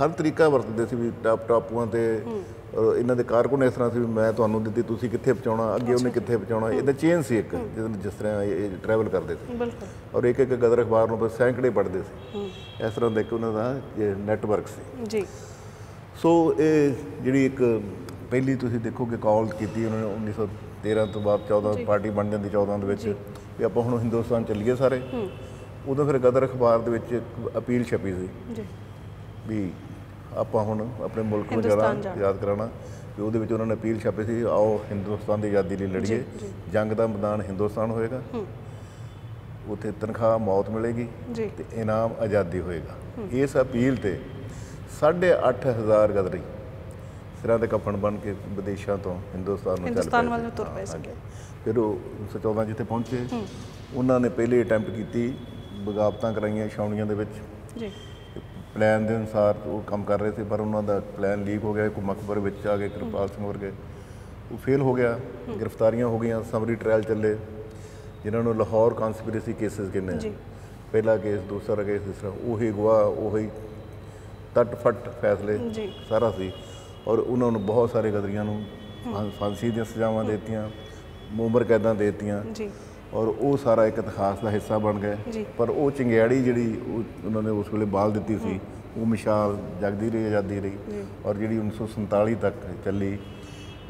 ਹਰ ਤਰੀਕਾ ਵਰਤਦੇ ਸੀ ਵੀ ਟਾਪ ਟਾਪੂਆਂ ਤੇ ਇਹਨਾਂ ਦੇ ਕਾਰਕੁਨ ਇਸ ਤਰ੍ਹਾਂ ਸੀ ਵੀ ਮੈਂ ਤੁਹਾਨੂੰ ਦਿੱਤੀ ਤੁਸੀਂ ਕਿੱਥੇ ਪਹੁੰਚਾਉਣਾ ਅੱਗੇ ਉਹਨੇ ਕਿੱਥੇ ਪਹੁੰਚਾਉਣਾ ਇਹਦਾ ਚੇਨ ਸੀ ਇੱਕ ਜਿਹਦੇ ਜਿਸ ਤਰ੍ਹਾਂ ਇਹ ਟਰੈਵਲ ਕਰਦੇ ਸੀ। ਬਿਲਕੁਲ। ਔਰ ਇੱਕ ਇੱਕ ਗਦਰ ਅਖਬਾਰ ਨੂੰ ਬਸ ਸੈਂਕੜੇ ਪੜ੍ਹਦੇ ਸੀ। ਇਸ ਤਰ੍ਹਾਂ ਦਾ ਇੱਕ ਉਹਨਾਂ ਦਾ ਨੈਟਵਰਕ ਸੀ। ਜੀ। ਸੋ ਇਹ ਜਿਹੜੀ ਇੱਕ ਪਹਿਲੀ ਤੁਸੀਂ ਦੇਖੋਗੇ ਕਾਲ ਕੀਤੀ ਉਹਨਾਂ ਨੇ 1913 ਤੋਂ ਬਾਅਦ 14 ਪਾਰਟੀ ਬਣ ਜਾਂਦੀ 14 ਦੇ ਵਿੱਚ। ਵੀ ਆਪਾਂ ਹੁਣ ਹਿੰਦੁਸਤਾਨ ਚੱਲੀਏ ਸਾਰੇ। ਉਦੋਂ ਫਿਰ ਗਦਰ ਅਖਬਾਰ ਦੇ ਵਿੱਚ ਇੱਕ ਅਪੀਲ ਛਪੀ ਸੀ। ਜੀ। ਵੀ ਆਪਾਂ ਹੁਣ ਆਪਣੇ ਮੁਲਕ ਨੂੰ ਜਾਣਾ। ਆਜ਼ਾਦ ਕਰਾਉਣਾ। ਵੀ ਉਹਦੇ ਵਿੱਚ ਉਹਨਾਂ ਨੇ ਅਪੀਲ ਛਾਪੀ ਸੀ ਆਓ ਹਿੰਦੁਸਤਾਨ ਦੀ ਆਜ਼ਾਦੀ ਲਈ ਲੜੀਏ। ਜੰਗ ਦਾ ਮੈਦਾਨ ਹਿੰਦੁਸਤਾਨ ਹੋਏਗਾ। ਉੱਥੇ ਤਨਖਾਹ ਮੌਤ ਮਿਲੇਗੀ ਤੇ ਇਨਾਮ ਆਜ਼ਾਦੀ ਹੋਏਗਾ। ਇਸ ਅਪੀਲ ਤੇ 8500 ਗਦਰੀ ਸਿਰਾਂ ਦੇ ਕਫਨ ਬਣ ਕੇ ਵਿਦੇਸ਼ਾਂ ਤੋਂ ਹਿੰਦੁਸਤਾਨ ਨੂੰ ਚੱਲ ਹਿੰਦੁਸਤਾਨ ਵੱਲ। ਨੂੰ ਤੁਰ ਪਏ। ਸੀਗੇ। ਫਿਰ ਉਹ 1914 ਜਿੱਥੇ ਪਹੁੰਚੇ ਉਹਨਾਂ ਨੇ ਪਹਿਲੇ ਅਟੈਂਪਟ ਕੀਤੀ ਬਗਾਵਤਾਂ ਕਰਾਈਆਂ ਛਾਉਣੀਆਂ ਦੇ ਵਿੱਚ ਜੀ ਪਲਾਨ ਦੇ ਅਨੁਸਾਰ ਉਹ ਕੰਮ ਕਰ ਰਹੇ ਸੀ ਪਰ ਉਹਨਾਂ ਦਾ ਪਲਾਨ ਲੀਕ ਹੋ ਗਿਆ ਕੋਈ ਮਕਬਰ ਵਿੱਚ ਆ ਗਏ ਕਿਰਪਾਲ ਸਿੰਘ ਵਰਗੇ ਉਹ ਫੇਲ ਹੋ ਗਿਆ ਗ੍ਰਿਫਤਾਰੀਆਂ ਹੋ ਗਈਆਂ ਸਮਰੀ ਟ੍ਰਾਇਲ ਚੱਲੇ ਜਿਨ੍ਹਾਂ ਨੂੰ ਲਾਹੌਰ ਕਨਸਪੀਰੇਸੀ ਕੇਸਿਸ ਕਹਿੰਦੇ ਜੀ। ਪਹਿਲਾ ਕੇਸ ਦੂਸਰਾ ਕੇਸ ਤੀਸਰਾ ਉਹੀ ਗਵਾਹ ਉਹੀ ਤਟ ਫਟ ਫੈਸਲੇ। ਸਾਰਾ ਸੀ ਔਰ ਉਹਨਾਂ ਨੂੰ ਬਹੁਤ ਸਾਰੇ ਗਦਰੀਆਂ ਨੂੰ ਫਾਂਸੀ ਦੀਆਂ ਸਜ਼ਾਵਾਂ ਦਿੱਤੀਆਂ ਉਮਰ ਕੈਦਾਂ ਦਿੱਤੀਆਂ। ਜੀ। ਔਰ ਉਹ ਸਾਰਾ ਇੱਕ ਇਤਿਹਾਸ ਦਾ ਹਿੱਸਾ ਬਣ ਜੀ। ਪਰ ਉਹ ਚਿੰਗਿਆੜੀ ਜਿਹੜੀ ਉਹ ਉਹਨਾਂ ਨੇ ਉਸ ਵੇਲੇ ਬਾਲ ਦਿੱਤੀ ਸੀ ਉਹ ਮਿਸਾਲ ਜਗਦੀ ਰਹੀ ਆਜ਼ਾਦੀ ਰਹੀ। ਔਰ ਜਿਹੜੀ 1947 ਤੱਕ ਚੱਲੀ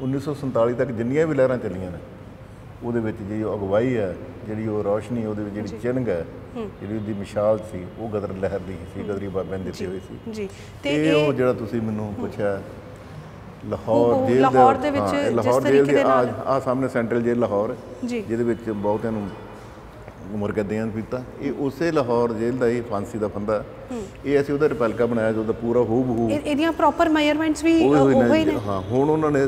1947 ਤੱਕ ਜਿੰਨੀਆਂ ਵੀ ਲਹਿਰਾਂ ਚੱਲੀਆਂ ਨੇ ਉਹਦੇ ਵਿੱਚ ਜਿਹੜੀ ਉਹ ਅਗਵਾਈ ਹੈ ਜਿਹੜੀ ਉਹ ਰੌਸ਼ਨੀ ਉਹਦੇ ਵਿੱਚ ਜਿਹੜੀ ਚਿੰਨ੍ਹ ਹੈ ਜਿਹੜੀ ਉਹਦੀ ਮਿਸਾਲ ਸੀ ਉਹ ਗਦਰ ਲਹਿਰ ਦੀ ਸੀ ਗਦਰੀ ਬਾਬਿਆਂ ਨੇ ਦਿੱਤੀ ਹੋਈ ਸੀ। ਜੀ। ਤੇ ਇਹ ਉਹ ਜਿਹੜਾ ਤੁਸੀਂ ਮੈਨੂੰ ਪੁੱਛਿਆ ਲਾਹੌਰ ਜੇਲ੍ਹ ਲਾਹੌਰ ਦੇ ਵਿੱਚ ਲਾਹੌਰ ਤਰੀਕੇ ਜੇਲ੍ਹ ਦੇ ਦੇ ਨਾਲ- ਆ ਸਾਹਮਣੇ ਸੈਂਟਰਲ ਜੇਲ੍ਹ ਲਾਹੌਰ ਜਿਹਦੇ ਵਿੱਚ ਬਹੁਤਿਆਂ ਨੂੰ ਉਮਰ ਕੈਦੀਆਂ ਕੀਤਾ। ਇਹ ਉਸੇ ਲਾਹੌਰ ਜੇਲ੍ਹ ਦਾ ਹੀ ਫਾਂਸੀ ਦਾ ਫੰਦਾ ਇਹ ਅਸੀਂ ਉਹਦਾ ਰਿਪੈਲਕਾ ਬਣਾਇਆ ਜੋ ਉਹਦਾ ਪੂਰਾ ਹੂ ਬਹੂ ਇਹਦੀਆਂ ਪ੍ਰੋਪਰ ਮੈਜ਼ਰਮੈਂਟਸ ਵੀ ਉਹ ਹੀ ਨੇ ਹਾਂ ਹੁਣ ਉਹਨਾਂ ਨੇ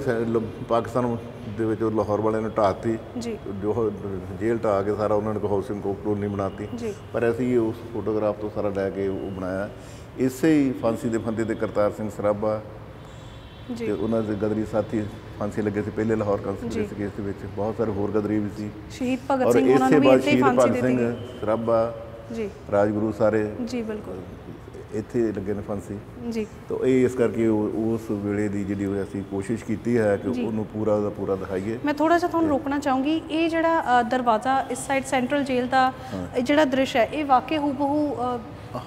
ਪਾਕਿਸਤਾਨ ਦੇ ਵਿੱਚ ਉਹ ਲਾਹੌਰ ਵਾਲਿਆਂ ਨੇ ਢਾਤੀ ਜੀ। ਜੇਲ੍ਹ ਢਾਹ ਕੇ ਸਾਰਾ ਉਹਨਾਂ ਨੇ ਹਾਊਸਿੰਗ ਕਲੋਨੀ ਬਣਾਤੀ। ਪਰ ਅਸੀਂ ਉਸ ਫੋਟੋਗ੍ਰਾਫ ਤੋਂ ਸਾਰਾ ਲੈ ਕੇ ਉਹ ਬਣਾਇਆ। ਇਸੇ ਹੀ ਫਾਂਸੀ ਦੇ ਫੰਦੇ ਤੇ ਕਰਤਾਰ ਸਿੰਘ ਸਰਾਭਾ ਤੇ ਉਹਨਾਂ ਦੇ ਗਦਰੀ ਸਾਥੀ ਫਾਂਸੀ ਲੱਗੇ ਸੀ ਪਹਿਲੇ ਲਾਹੌਰ ਕਨਸਪੀਰੇਸੀ ਕੇਸ ਦੇ ਵਿੱਚ। ਬਹੁਤ ਸਾਰੇ ਹੋਰ ਗਦਰੀ ਵੀ ਸੀ। ਸ਼ਹੀਦ ਭਗਤ ਸਿੰਘ ਉਹਨਾਂ ਨੂੰ ਵੀ ਇੱਥੇ ਫਾਂਸੀ ਦਿੱਤੀ ਸਿੰਘ ਸਰਾਭਾ ਜੀ। ਰਾਜਗੁਰੂ ਸਾਰੇ ਜੀ ਬਿਲਕੁਲ। ਇੱਥੇ ਲੱਗੇ ਨੇ ਫਾਂਸੀ। ਜੀ। ਤਾਂ ਇਹ ਇਸ ਕਰਕੇ ਉਸ ਵੇਲੇ ਦੀ ਜਿਹੜੀ ਉਹ ਅਸੀਂ ਕੋਸ਼ਿਸ਼ ਕੀਤੀ ਹੈ ਕਿ। ਉਹਨੂੰ ਪੂਰਾ ਦਾ ਪੂਰਾ ਦਿਖਾਈਏ। ਮੈਂ ਥੋੜਾ ਜਿਹਾ ਤੁਹਾਨੂੰ ਰੋਕਣਾ ਚਾਹੂੰਗੀ ਇਹ ਜਿਹੜਾ ਦਰਵਾਜ਼ਾ ਇਸ ਸਾਈਡ ਸੈਂਟਰਲ ਜੇਲ੍ਹ ਦਾ ਜਿਹੜਾ ਦ੍ਰਿਸ਼ ਹੈ ਇਹ ਵਾਕਈ ਹੂਬਹੂ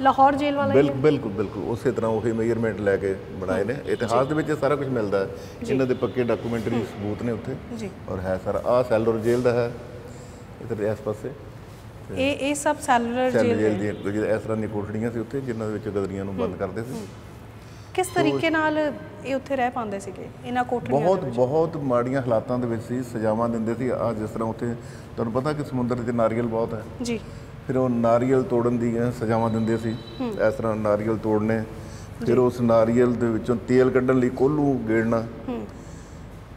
ਲਾਹੌਰ ਜੇਲ੍ਹ ਵਾਲਾ ਹੀ ਬਿਲ ਹੈ। ਬਿਲਕੁਲ ਬਿਲਕੁਲ। ਉਸੇ ਤਰ੍ਹਾਂ ਉਹੀ ਮੇਜਰਮੈਂਟ ਲੈ ਕੇ ਬਣਾਏ ਨੇ। ਇਤਿਹਾਸ ਦੇ ਵਿੱਚ ਸਾਰਾ ਕੁਝ ਮਿਲਦਾ ਹੈ। ਇਹਨਾਂ ਦੇ ਪੱਕੇ ਡਾਕੂਮੈਂਟਰੀ ਸਬੂਤ ਨੇ ਉੱਥੇ। ਜੀ। ਔਰ ਹੈ ਸਾਰਾ। ਆਹ ਸੈਲਰ ਜੇਲ੍ਹ ਦਾ ਹੈ। ਇਧਰ ਇਸ ਪਾਸੇ। ਇਹ ਇਹ ਸਭ ਸੈਲੂਲਰ ਸੈਲ ਜੇਲ੍ਹ ਕੁਝ ਇਸ ਤਰ੍ਹਾਂ ਦੀਆਂ ਕੋਠੜੀਆਂ ਸੀ ਉੱਥੇ ਜਿਨ੍ਹਾਂ ਦੇ ਵਿੱਚ ਗਦਰੀਆਂ ਨੂੰ ਬੰਦ ਕਰਦੇ ਸੀ। ਕਿਸ ਤਰੀਕੇ ਨਾਲ ਇਹ ਉੱਥੇ ਰਹਿ ਪਾਉਂਦੇ ਸੀਗੇ? ਇਹਨਾਂ ਕੋਠੜੀਆਂ ਦੇ ਬਹੁਤ ਬਹੁਤ ਮਾੜੀਆਂ ਹਾਲਾਤਾਂ ਦੇ ਵਿੱਚ ਸੀ। ਸਜ਼ਾਵਾਂ ਦਿੰਦੇ ਸੀ। ਆ ਜਿਸ ਤਰ੍ਹਾਂ ਉੱਥੇ ਤੁਹਾਨੂੰ ਪਤਾ ਕਿ ਸਮੁੰਦਰ 'ਚ ਨਾਰੀਅਲ ਬਹੁਤ ਹੈ। ਜੀ। ਫਿਰ ਉਹ ਨਾਰੀਅਲ ਤੋੜਨ ਦੀਆਂ ਸਜ਼ਾਵਾਂ ਦਿੰਦੇ ਸੀ। ਇਸ ਤਰ੍ਹਾਂ ਨਾਰੀਅਲ ਤੋੜਨੇ। ਫਿਰ ਉਸ ਨਾਰੀਅਲ ਦੇ ਵਿੱਚੋਂ ਤੇਲ ਕੱਢਣ ਲਈ ਕੋਲੂ ਗੇੜਨਾ।